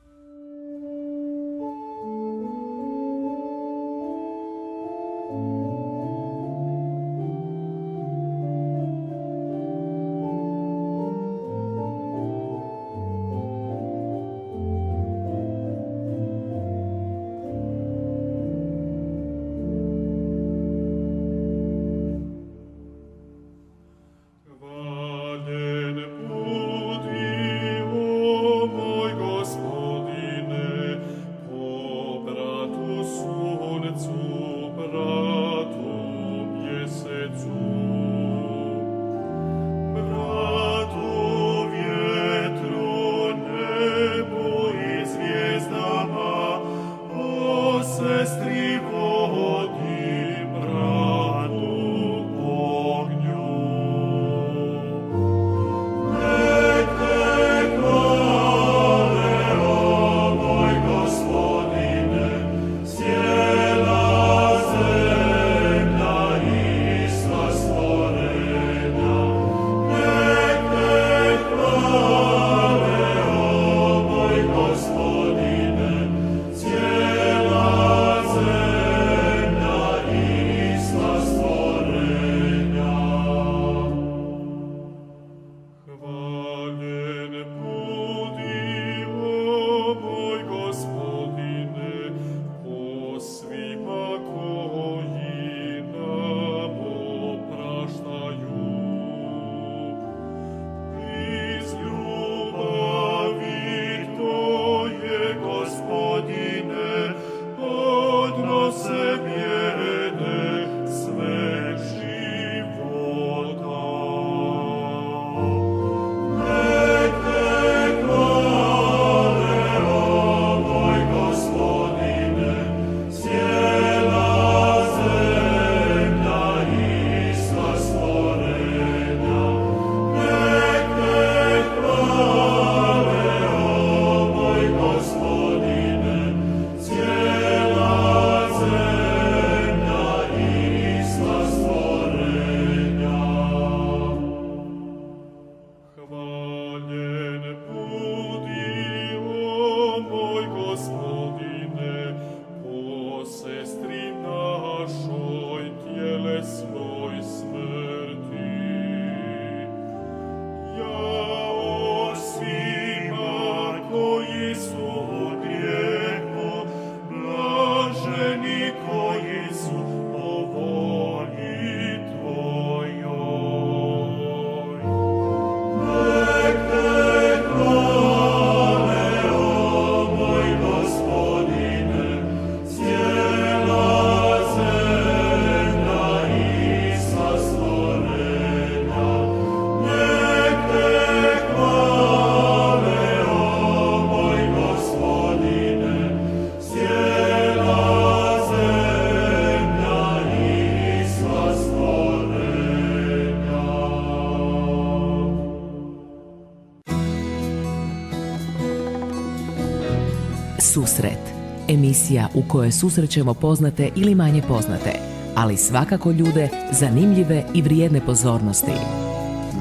S1: Susret. Emisija u kojoj susrećemo poznate ili manje poznate, ali svakako ljude zanimljive i vrijedne pozornosti.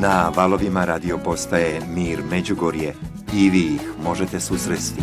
S2: Na valovima radio postaje Mir Međugorje i vi ih možete susresti.